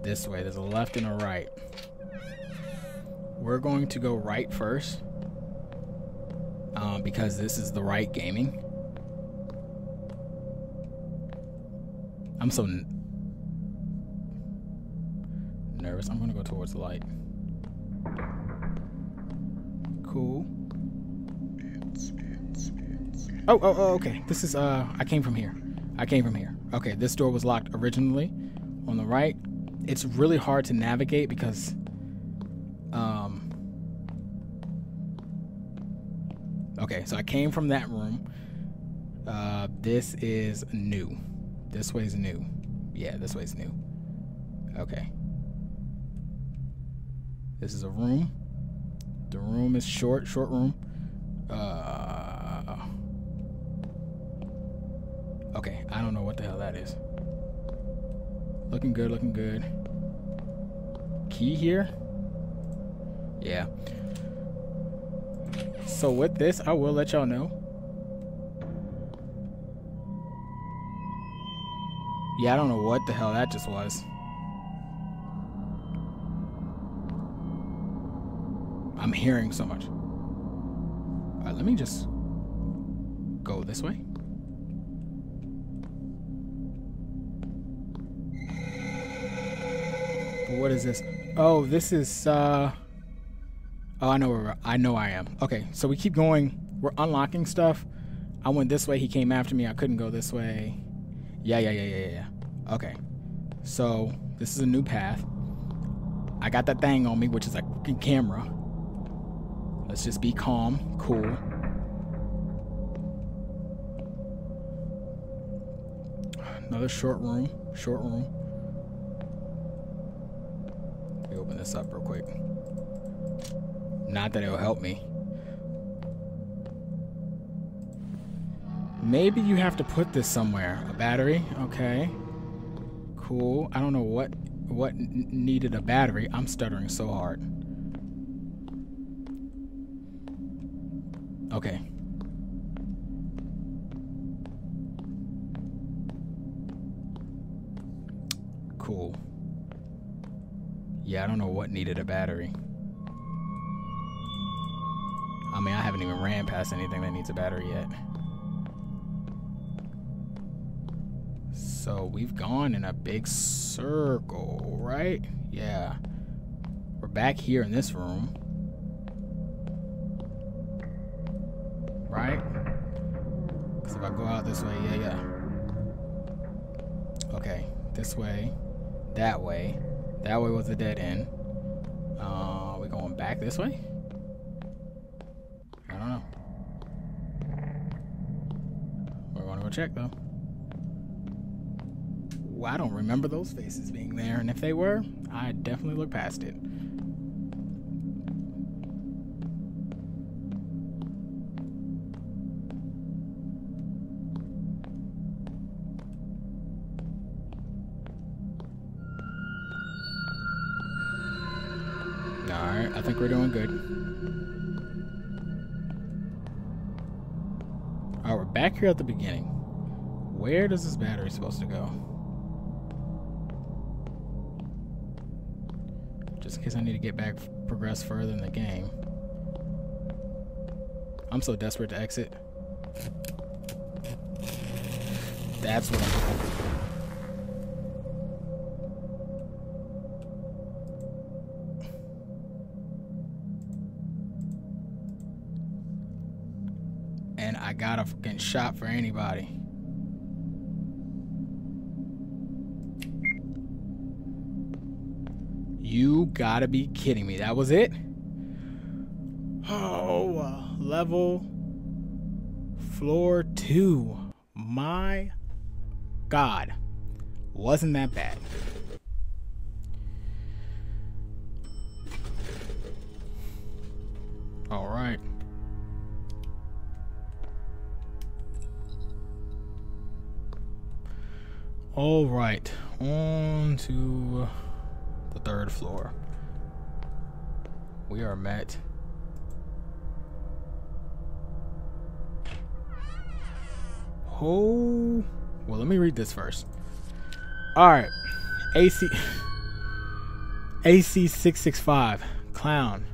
this way. There's a left and a right. We're going to go right first um, because this is the Wright gaming. I'm so nervous. I'm gonna go towards the light. Cool. Oh, oh, oh, okay. This is, uh, I came from here. I came from here. Okay, this door was locked originally on the right. It's really hard to navigate because, um, okay, so I came from that room. Uh, this is new. This way's new. Yeah, this way's new. Okay. This is a room. The room is short, short room. Looking good, looking good. Key here? Yeah. So with this, I will let y'all know. Yeah, I don't know what the hell that just was. I'm hearing so much. Alright, let me just go this way. What is this? Oh, this is uh Oh, I know where I know I am. Okay, so we keep going. We're unlocking stuff. I went this way, he came after me. I couldn't go this way. Yeah, yeah, yeah, yeah, yeah. Okay. So this is a new path. I got that thing on me, which is a camera. Let's just be calm, cool. Another short room. Short room. Open this up real quick. Not that it'll help me. Maybe you have to put this somewhere. A battery? Okay. Cool. I don't know what what needed a battery. I'm stuttering so hard. Okay. Cool. Yeah, I don't know what needed a battery. I mean, I haven't even ran past anything that needs a battery yet. So we've gone in a big circle, right? Yeah. We're back here in this room. Right? Because if I go out this way, yeah, yeah. Okay, this way, that way. That way was a dead end. Uh, we going back this way? I don't know. We're going to go check though. I don't remember those faces being there, and if they were, I definitely looked past it. Think we're doing good. Alright, we're back here at the beginning. Where does this battery supposed to go? Just in case I need to get back, progress further in the game. I'm so desperate to exit. That's what I'm looking for. Shot for anybody. You gotta be kidding me. That was it? Oh, uh, level floor two. My God. Wasn't that bad. All right, on to the third floor. We are met. Oh, well, let me read this first. All right, AC AC six six five clown.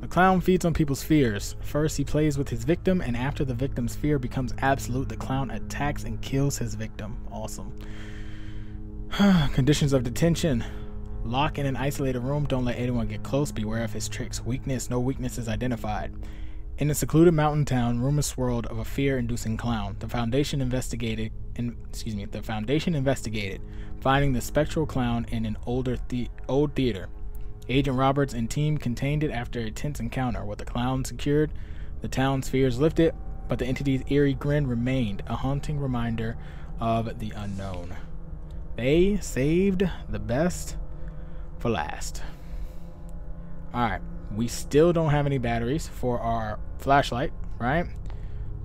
The clown feeds on people's fears. First, he plays with his victim, and after the victim's fear becomes absolute, the clown attacks and kills his victim. Awesome. (sighs) Conditions of detention. Lock in an isolated room. Don't let anyone get close. Beware of his tricks. Weakness. No weakness is identified. In a secluded mountain town, rumors swirled of a fear-inducing clown. The Foundation investigated, in, excuse me, the Foundation investigated, finding the spectral clown in an older the, old theater. Agent Roberts and team contained it after a tense encounter. With the clown secured, the town's fears lifted, but the entity's eerie grin remained, a haunting reminder of the unknown. They saved the best for last. Alright, we still don't have any batteries for our flashlight, right?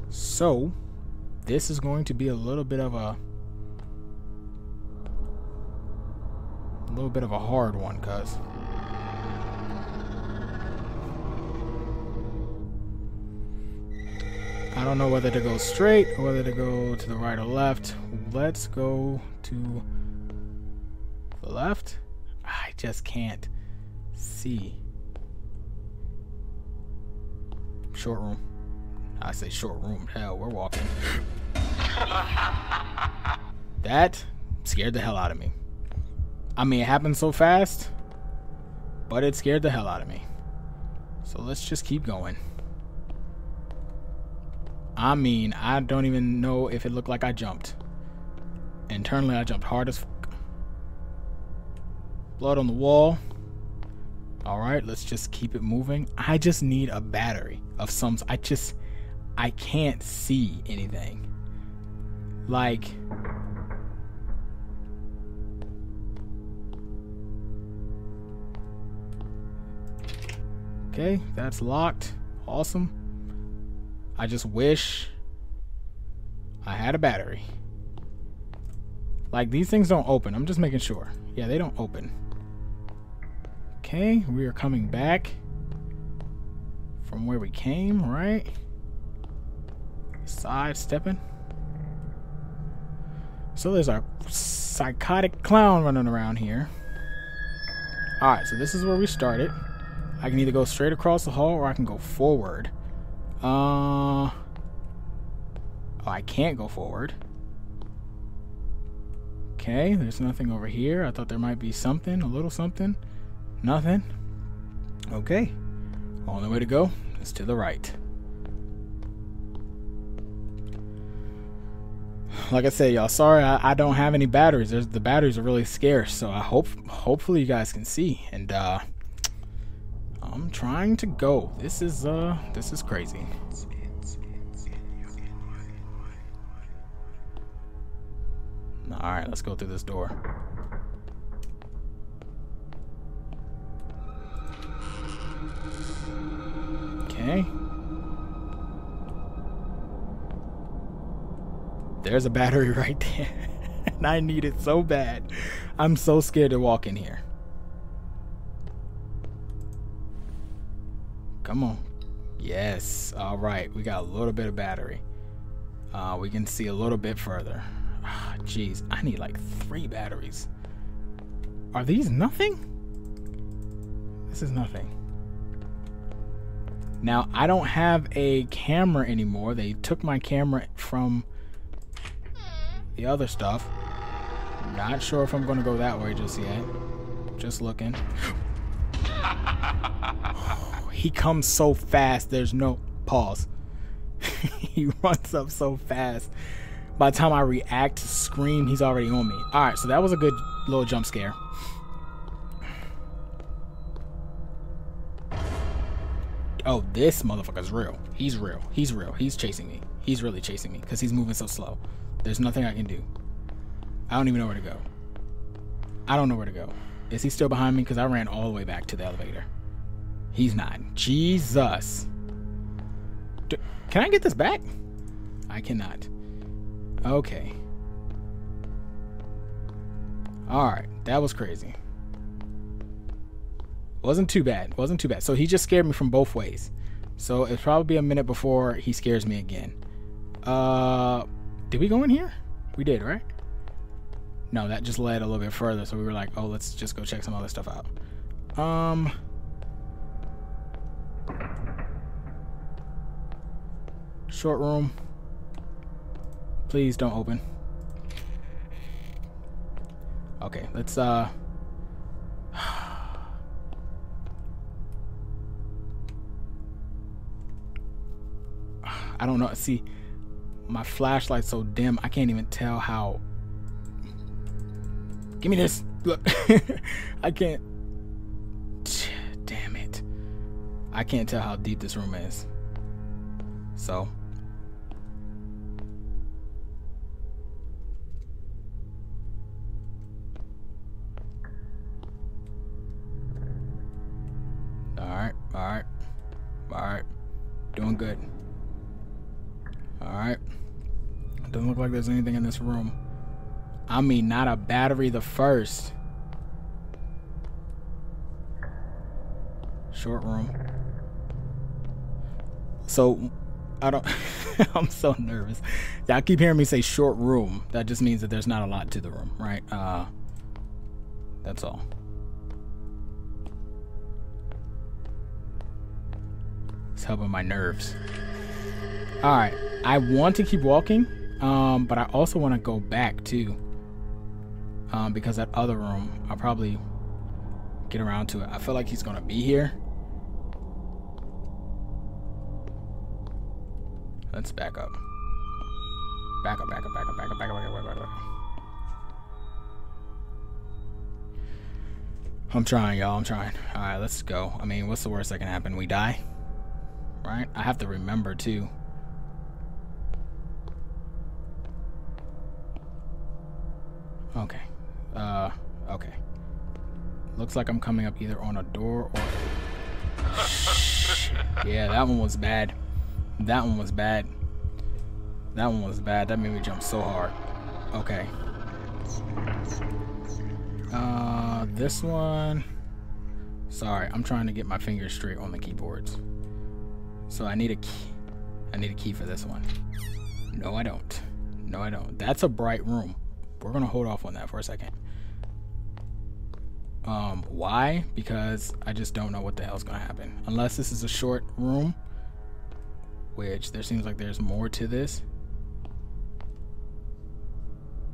So, this is going to be a little bit of a a little bit of a hard one, cuz I don't know whether to go straight or whether to go to the right or left. Let's go to the left. I just can't see. Short room. I say short room. Hell, we're walking. (laughs) that scared the hell out of me. I mean, it happened so fast, but it scared the hell out of me. So let's just keep going. I mean, I don't even know if it looked like I jumped. Internally, I jumped hard as fuck. Blood on the wall. All right, let's just keep it moving. I just need a battery of some. I just, I can't see anything. Like, okay, that's locked. Awesome. I just wish I had a battery. Like, these things don't open. I'm just making sure. Yeah, they don't open. Okay, we are coming back from where we came, right? Side stepping. So there's our psychotic clown running around here. Alright, so this is where we started. I can either go straight across the hall or I can go forward. Oh, I can't go forward. Okay, there's nothing over here. I thought there might be something, a little something. Nothing. Okay. Only way to go is to the right. Like I said, y'all, sorry I, I, don't have any batteries. There's, the batteries are really scarce, so I hope hopefully you guys can see. And uh, I'm trying to go. This is uh, this is crazy. All right, let's go through this door. Okay. There's a battery (laughs) right there. and I need it so bad. I'm so scared to walk in here. Come on. Yes. All right. We got a little bit of battery. Uh, we can see a little bit further. Ah, jeez, I need like three batteries. Are these nothing? This is nothing. Now, I don't have a camera anymore. They took my camera from the other stuff. Not sure if I'm going to go that way just yet. Just looking. (sighs) he comes so fast, there's no pause. (laughs) he runs up so fast by the time I react to scream, he's already on me. Alright, so that was a good little jump scare. Oh, this motherfucker's real. He's real. He's real. He's chasing me. He's really chasing me because he's moving so slow. There's nothing I can do. I don't even know where to go. I don't know where to go. Is he still behind me? Because I ran all the way back to the elevator. He's not. Jesus. Can I get this back? I cannot. Okay. Alright, that was crazy. Wasn't too bad. Wasn't too bad. So he just scared me from both ways. So it's probably a minute before he scares me again. Uh, did we go in here? We did, right? No, that just led a little bit further. So we were like, oh, let's just go check some other stuff out. Um. Short room. Please don't open. Okay, let's uh I don't know. See, my flashlight's so dim, I can't even tell how. Give me this. Look, (laughs) I can't. Damn it. I can't tell how deep this room is. So, Doing good. Alright. Doesn't look like there's anything in this room. I mean, not a battery the first. Short room. So, I don't... (laughs) I'm so nervous. Y'all keep hearing me say short room. That just means that there's not a lot to the room, right? Uh, that's all. It's helping my nerves. All right, I want to keep walking, um, but I also want to go back too, um, because that other room I'll probably get around to it. I feel like he's gonna be here. Let's back up. Back up, back up, back up, back up, back up, back up, back up. Back up. I'm trying, y'all. I'm trying. All right, let's go. I mean, what's the worst that can happen? We die? Right? I have to remember, too. Okay. Uh, okay. Looks like I'm coming up either on a door or... (laughs) yeah, that one was bad. That one was bad. That one was bad. That made me jump so hard. Okay. Uh, this one... Sorry, I'm trying to get my fingers straight on the keyboards. So I need a key. I need a key for this one. No, I don't. No, I don't. That's a bright room. We're gonna hold off on that for a second. Um, why? Because I just don't know what the hell's gonna happen. Unless this is a short room, which there seems like there's more to this.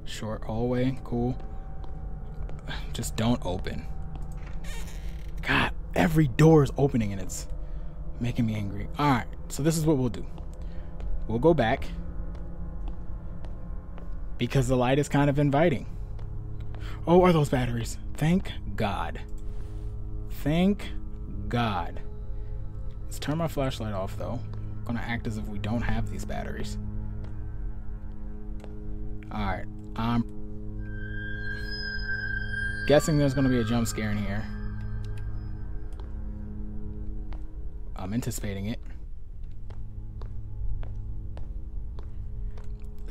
Short hallway, cool. (sighs) Just don't open. God, every door is opening and it's making me angry. Alright, so this is what we'll do. We'll go back because the light is kind of inviting. Oh, are those batteries? Thank God. Thank God. Let's turn my flashlight off though. I'm gonna act as if we don't have these batteries. Alright, I'm guessing there's gonna be a jump scare in here. I'm anticipating it.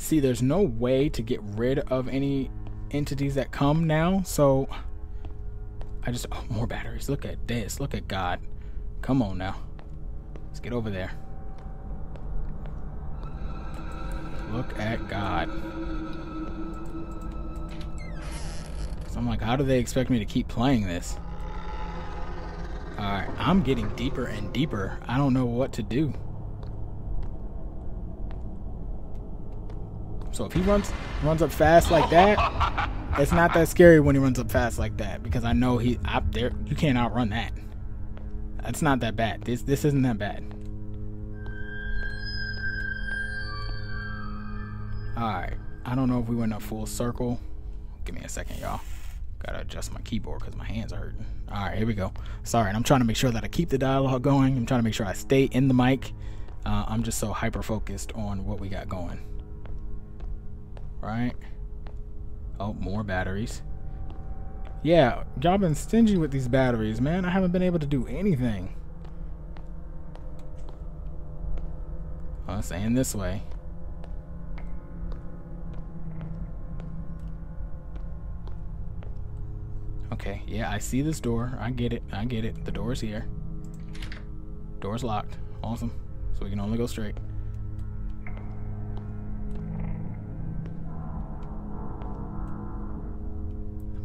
see there's no way to get rid of any entities that come now so I just oh, more batteries. Look at this. Look at God. Come on now. Let's get over there. Look at God. So I'm like how do they expect me to keep playing this alright I'm getting deeper and deeper I don't know what to do So if he runs runs up fast like that, it's not that scary when he runs up fast like that because I know he up there. You can't outrun that. That's not that bad. This this isn't that bad. All right. I don't know if we went a full circle. Give me a second, y'all. Gotta adjust my keyboard because my hands are hurting. All right, here we go. Sorry, and I'm trying to make sure that I keep the dialogue going. I'm trying to make sure I stay in the mic. Uh, I'm just so hyper focused on what we got going right? Oh, more batteries. Yeah, y'all been stingy with these batteries, man. I haven't been able to do anything. Oh, saying this way. Okay, yeah, I see this door. I get it. I get it. The door's here. Door's locked. Awesome. So we can only go straight.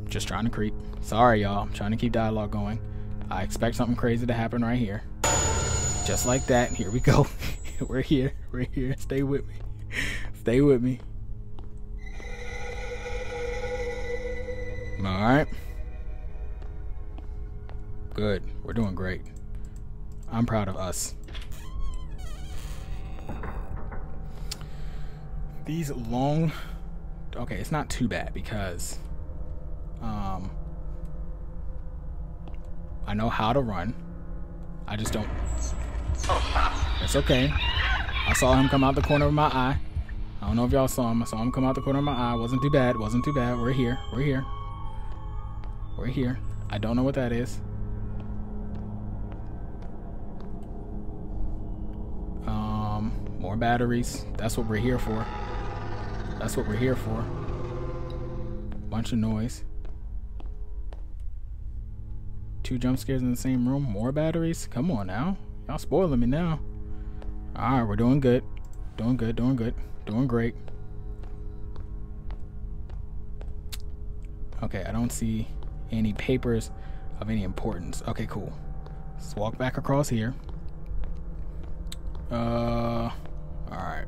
Just trying to creep. Sorry, y'all. I'm trying to keep dialogue going. I expect something crazy to happen right here. Just like that. Here we go. (laughs) We're here. We're here. Stay with me. Stay with me. Alright. Good. We're doing great. I'm proud of us. These long... Okay, it's not too bad because um, I know how to run. I just don't. It's okay. I saw him come out the corner of my eye. I don't know if y'all saw him. I saw him come out the corner of my eye. Wasn't too bad. Wasn't too bad. We're here. We're here. We're here. I don't know what that is. More batteries. That's what we're here for. That's what we're here for. Bunch of noise. Two jump scares in the same room. More batteries. Come on now. Y'all spoiling me now. Alright, we're doing good. Doing good, doing good. Doing great. Okay, I don't see any papers of any importance. Okay, cool. Let's walk back across here. Uh, alright.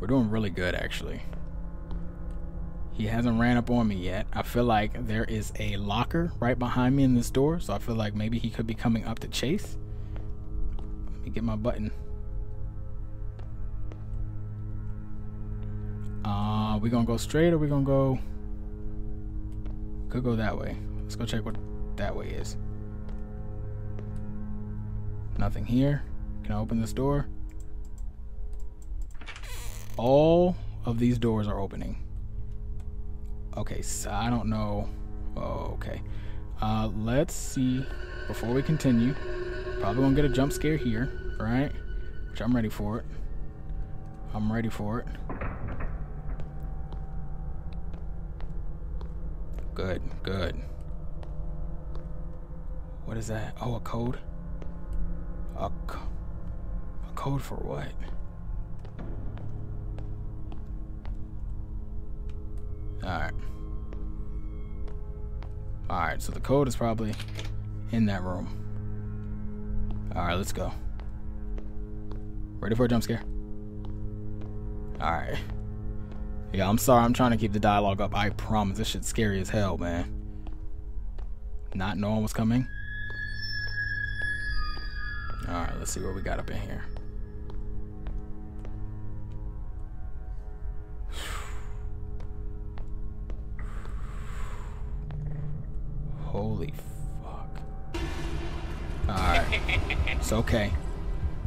We're doing really good, actually. He hasn't ran up on me yet. I feel like there is a locker right behind me in this door, so I feel like maybe he could be coming up to chase. Let me get my button. Uh, we gonna go straight or we gonna go? Could go that way. Let's go check what that way is. Nothing here. Can I open this door? All of these doors are opening. Okay, so I don't know. Oh, okay. Uh, let's see. Before we continue, probably gonna get a jump scare here, right? Which I'm ready for it. I'm ready for it. Good, good. What is that? Oh, a code? A, a code for what? Alright. Alright, so the code is probably in that room. Alright, let's go. Ready for a jump scare? Alright. Yeah, I'm sorry. I'm trying to keep the dialogue up. I promise. This shit's scary as hell, man. Not knowing what's coming. Alright, let's see what we got up in here. Holy fuck. Alright. (laughs) It's okay.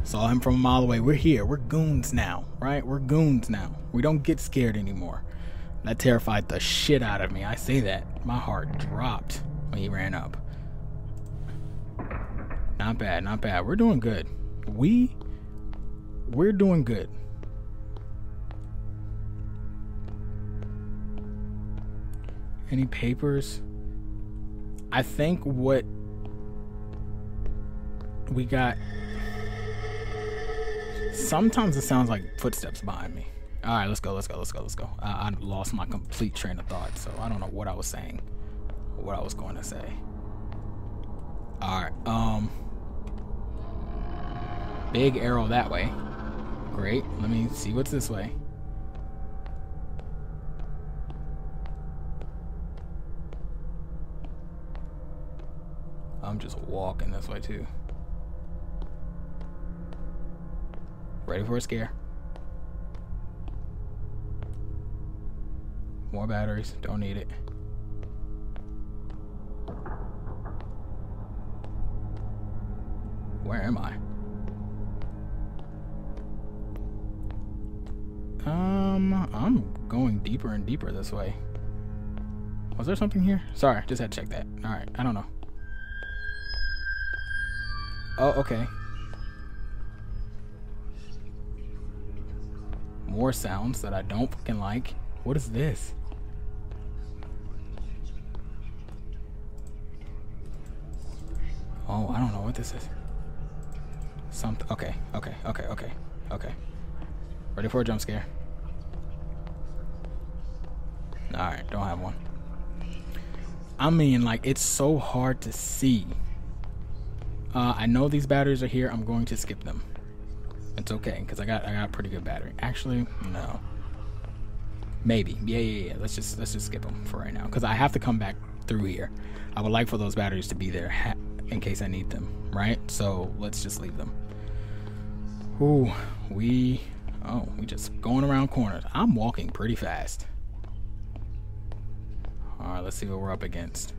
Saw him from a mile away. We're here. We're goons now, right? We're goons now. We don't get scared anymore. That terrified the shit out of me. I say that. My heart dropped when he ran up. Not bad, not bad. We're doing good. We, we're doing good. Any papers? I think what we got Sometimes it sounds like footsteps behind me. All right, let's go, let's go, let's go, let's go. I, I lost my complete train of thought, so I don't know what I was saying, what I was going to say. All right, um, big arrow that way. Great. Let me see what's this way. I'm just walking this way too. Ready for a scare. More batteries. Don't need it. Where am I? Um, I'm going deeper and deeper this way. Was there something here? Sorry, just had to check that. Alright, I don't know. Oh, okay. More sounds that I don't fucking like. What is this? Oh, I don't know what this is. Something. Okay, okay, okay, okay, okay. Ready for a jump scare? Alright, don't have one. I mean, like, it's so hard to see. Uh, I know these batteries are here. I'm going to skip them. It's okay because I got I got a pretty good battery. Actually, no. Maybe. Yeah, yeah, yeah. Let's just let's just skip them for right now because I have to come back through here. I would like for those batteries to be there in case I need them, right? So let's just leave them. Ooh, we oh we just going around corners. I'm walking pretty fast. All right, let's see what we're up against.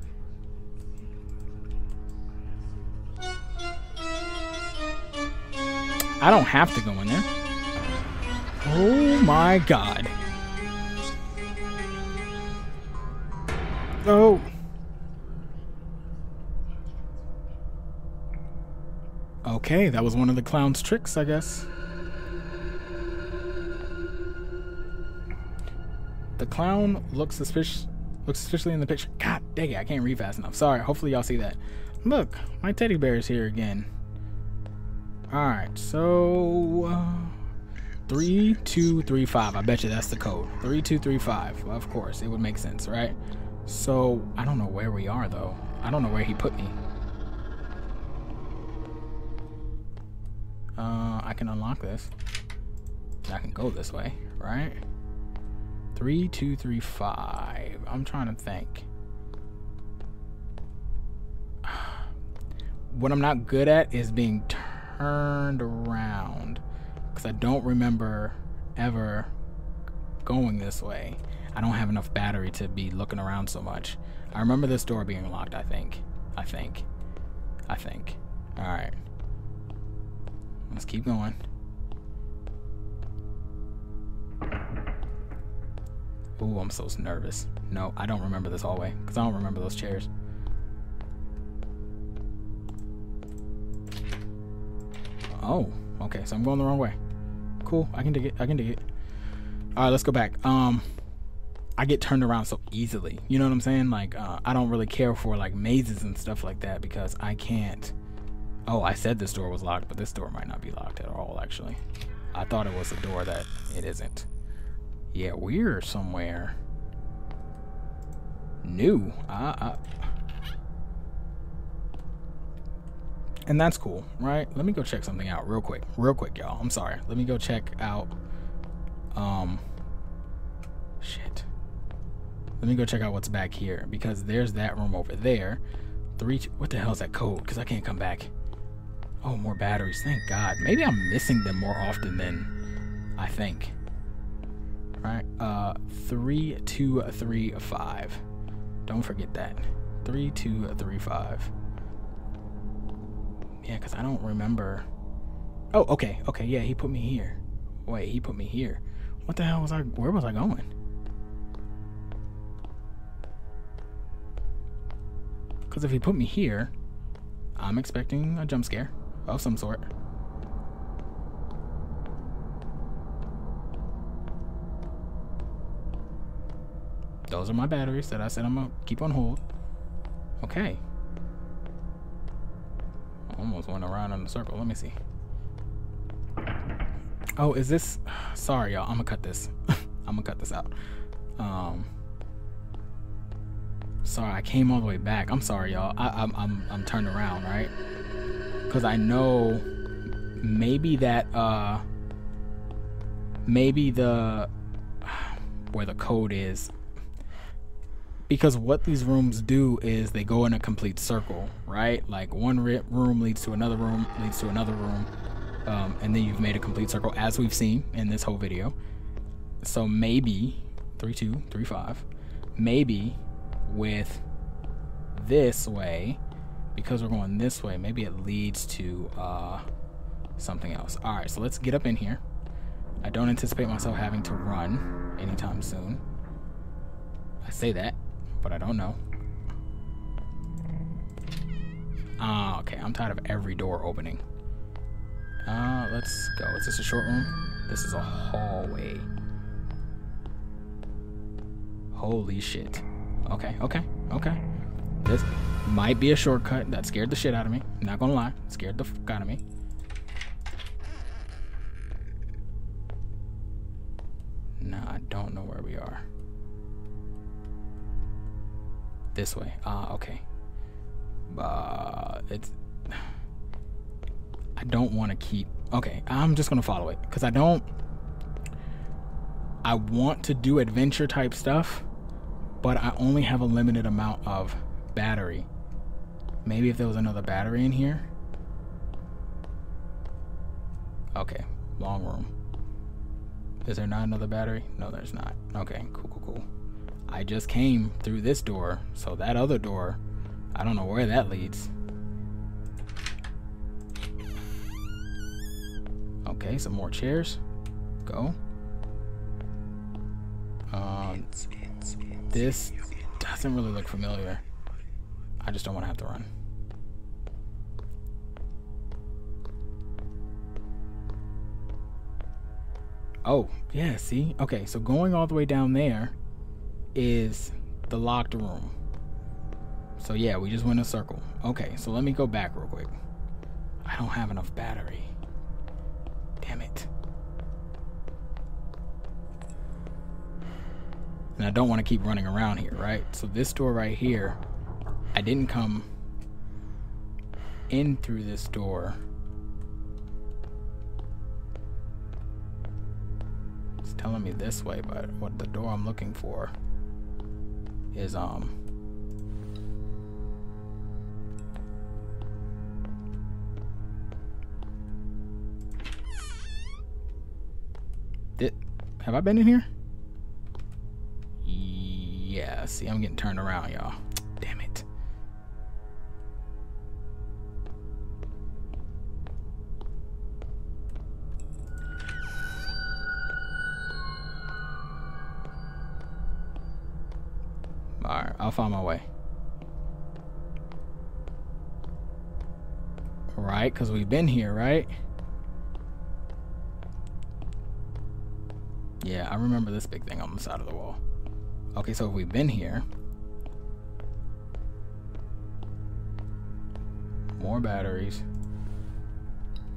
I don't have to go in there. Oh my god. Oh. Okay, that was one of the clown's tricks, I guess. The clown looks suspicious looks suspiciously in the picture. God dang it, I can't read fast enough. Sorry, hopefully y'all see that. Look, my teddy bear is here again. Alright, so... Uh, 3235. I bet you that's the code. 3235. Of course, it would make sense, right? So, I don't know where we are, though. I don't know where he put me. Uh, I can unlock this. I can go this way, right? 3235. I'm trying to think. (sighs) What I'm not good at is being turned turned around because I don't remember ever going this way. I don't have enough battery to be looking around so much. I remember this door being locked, I think. I think. I think. Alright. Let's keep going. Ooh, I'm so nervous. No, I don't remember this hallway because I don't remember those chairs. Oh, okay, so I'm going the wrong way. Cool, I can dig it. I can dig it. All right, let's go back. Um, I get turned around so easily. You know what I'm saying? Like, uh, I don't really care for like mazes and stuff like that because I can't. Oh, I said this door was locked, but this door might not be locked at all. Actually, I thought it was a door that it isn't. Yeah, we're somewhere new. Uh, uh, and that's cool, right? Let me go check something out real quick, real quick, y'all. I'm sorry. Let me go check out. Um, shit. Let me go check out what's back here because there's that room over there. Three. What the hell is that code? Because I can't come back. Oh, more batteries. Thank God. Maybe I'm missing them more often than I think. Right. Uh, three, two, three, five. Don't forget that. Three, two, three, five. Yeah, because I don't remember. Oh, okay, okay, yeah, he put me here. Wait, he put me here. What the hell was I? Where was I going? Because if he put me here, I'm expecting a jump scare of some sort. Those are my batteries that I said I'm gonna keep on hold. Okay. Almost went around in a circle. Let me see. Oh, is this? Sorry, y'all. I'm gonna cut this. (laughs) I'm gonna cut this out. Um. Sorry, I came all the way back. I'm sorry, y'all. I, I'm I'm I'm turned around, right? Because I know maybe that uh maybe the where the code is because what these rooms do is they go in a complete circle, right? Like one room leads to another room, leads to another room, um, and then you've made a complete circle, as we've seen in this whole video. So maybe three two three five, maybe with this way, because we're going this way, maybe it leads to uh, something else. All right, so let's get up in here. I don't anticipate myself having to run anytime soon. I say that but I don't know. Ah, okay. I'm tired of every door opening. Uh, let's go. Is this a short room? This is a hallway. Holy shit. Okay, okay, okay. This might be a shortcut. That scared the shit out of me. Not gonna lie. scared the fuck out of me. No, I don't know where we are. This way. Ah, uh, okay. Uh, it's. (sighs) I don't want to keep. Okay, I'm just gonna follow it because I don't. I want to do adventure type stuff, but I only have a limited amount of battery. Maybe if there was another battery in here. Okay, long room. Is there not another battery? No, there's not. Okay, cool, cool, cool. I just came through this door, so that other door, I don't know where that leads. Okay, some more chairs. Go. Um, this doesn't really look familiar. I just don't want to have to run. Oh, yeah, see? Okay, so going all the way down there is the locked room. So yeah, we just went in a circle. Okay, so let me go back real quick. I don't have enough battery. Damn it. And I don't want to keep running around here, right? So this door right here, I didn't come in through this door. It's telling me this way, but what the door I'm looking for is um did have I been in here? Yeah, see I'm getting turned around, y'all. I'll find my way. Right, because we've been here, right? Yeah, I remember this big thing on the side of the wall. Okay, so if we've been here. More batteries.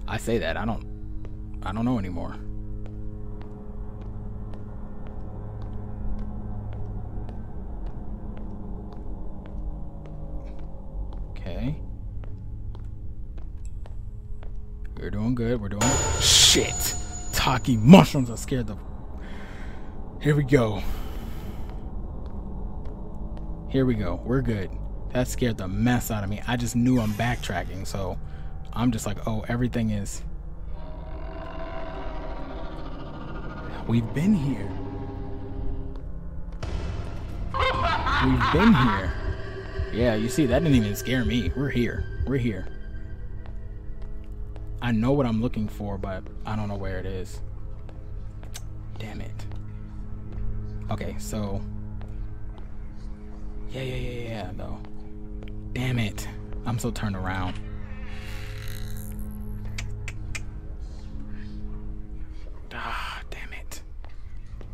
I say that, I don't I don't know anymore. We're doing good. We're doing shit. Taki mushrooms are scared the. Here we go. Here we go. We're good. That scared the mess out of me. I just knew I'm backtracking, so I'm just like, oh, everything is. We've been here. We've been here. Yeah, you see, that didn't even scare me. We're here. We're here. I know what I'm looking for, but I don't know where it is. Damn it. Okay, so. Yeah, yeah, yeah, yeah, though. Damn it. I'm so turned around. Ah, damn it.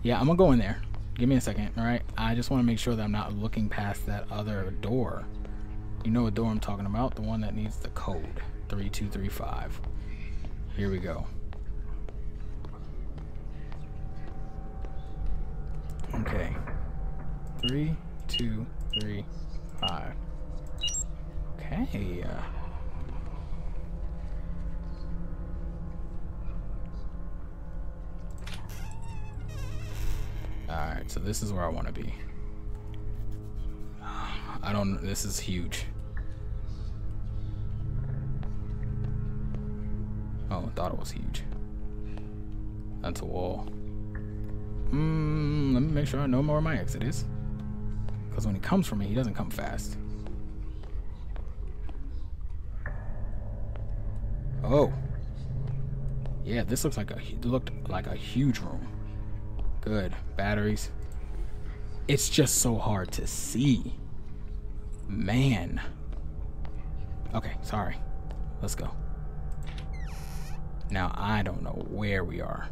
Yeah, I'm gonna go in there. Give me a second, alright? I just want to make sure that I'm not looking past that other door. You know what door I'm talking about? The one that needs the code. 3235. Here we go. Okay. Three, two, three, five. Okay. Uh, Alright, so this is where I want to be. I don't... Know this is huge. Thought it was huge. That's a wall. Hmm, let me make sure I know where my exit is. Because when he comes for me, he doesn't come fast. Oh. Yeah, this looks like a looked like a huge room. Good. Batteries. It's just so hard to see. Man. Okay, sorry. Let's go. Now, I don't know where we are.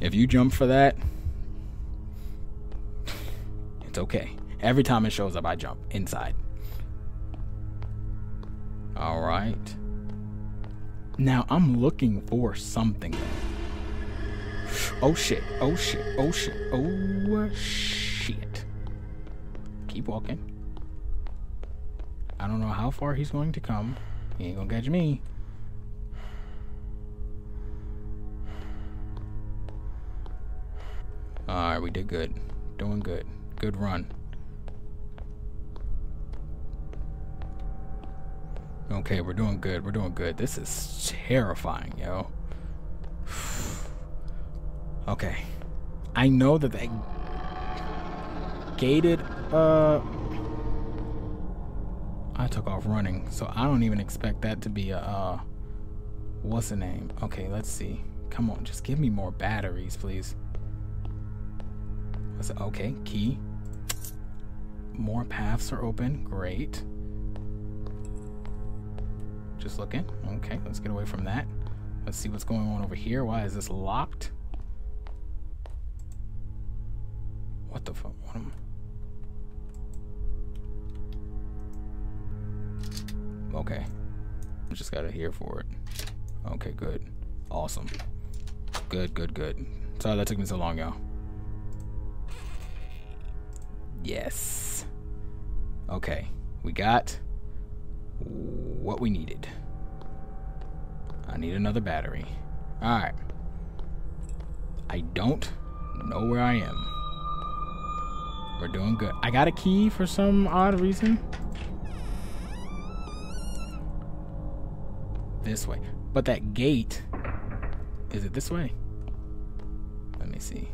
if you jump for that, it's okay. Every time it shows up, I jump inside. All right. Now I'm looking for something. Oh shit. Oh shit. Oh shit. Oh shit. Keep walking. I don't know how far he's going to come. He ain't gonna catch me. Alright, we did good. Doing good. Good run. Okay, we're doing good. We're doing good. This is terrifying, yo. Okay. I know that that gated, uh... I took off running, so I don't even expect that to be a, uh... What's the name? Okay, let's see. Come on, just give me more batteries, please. Okay, key. More paths are open. Great. Just looking. Okay, let's get away from that. Let's see what's going on over here. Why is this locked? What the fuck? What am Okay. I just got to hear for it. Okay, good. Awesome. Good, good, good. Sorry that took me so long, y'all. Yes. Okay. We got what we needed. I need another battery. Alright. I don't know where I am. We're doing good. I got a key for some odd reason. This way. But that gate... Is it this way? Let me see.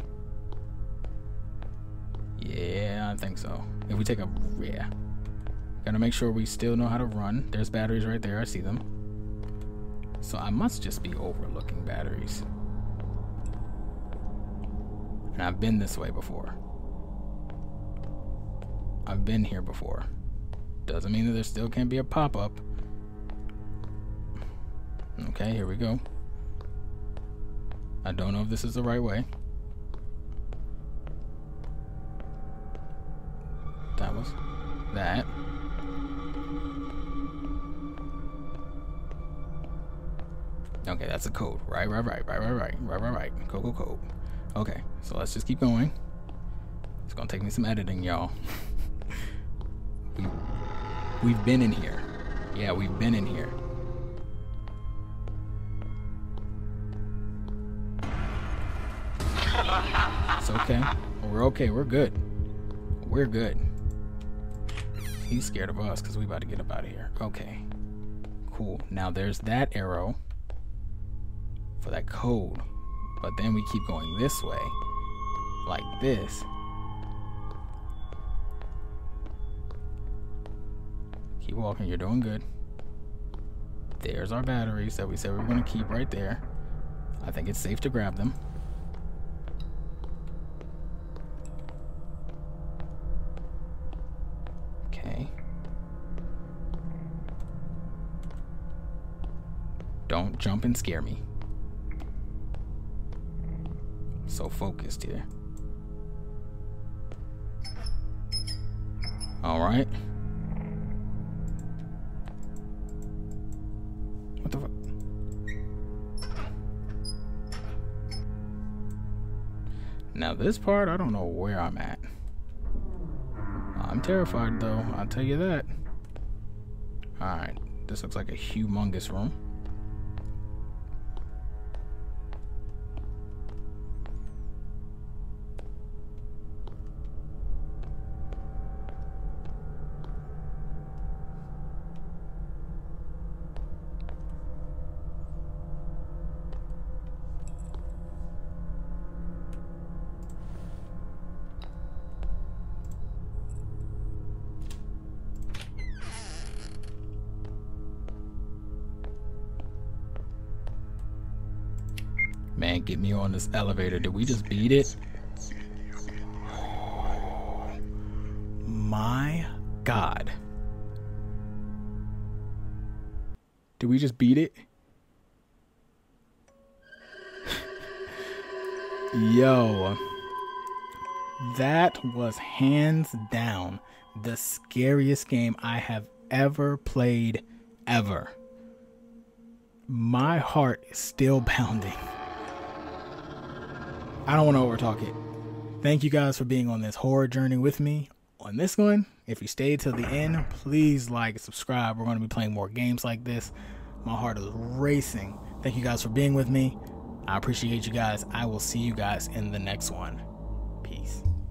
Yeah, I think so. If we take a... Yeah. Gotta make sure we still know how to run. There's batteries right there. I see them. So I must just be overlooking batteries. And I've been this way before. I've been here before. Doesn't mean that there still can't be a pop-up. Okay, here we go. I don't know if this is the right way. That was that. Okay, that's a code. Right, right, right, right, right, right, right, right, right. Code, code, code. Okay, so let's just keep going. It's gonna take me some editing, y'all. (laughs) we, we've been in here. Yeah, we've been in here. It's okay. We're okay. We're good. We're good. He's scared of us because we about to get up out of here. Okay. Cool. Now there's that arrow for that code. But then we keep going this way. Like this. Keep walking. You're doing good. There's our batteries that we said we were going to keep right there. I think it's safe to grab them. Okay. Don't jump and scare me. So focused here. All right. What the fuck? Now this part, I don't know where I'm at. I'm terrified though, I'll tell you that. Alright, this looks like a humongous room. This elevator. Did we just beat it? My God. Did we just beat it? (laughs) Yo. That was hands down the scariest game I have ever played, ever. My heart is still (laughs) pounding. I don't want to overtalk it. Thank you guys for being on this horror journey with me. On this one, if you stayed till the end, please like subscribe. We're going to be playing more games like this. My heart is racing. Thank you guys for being with me. I appreciate you guys. I will see you guys in the next one.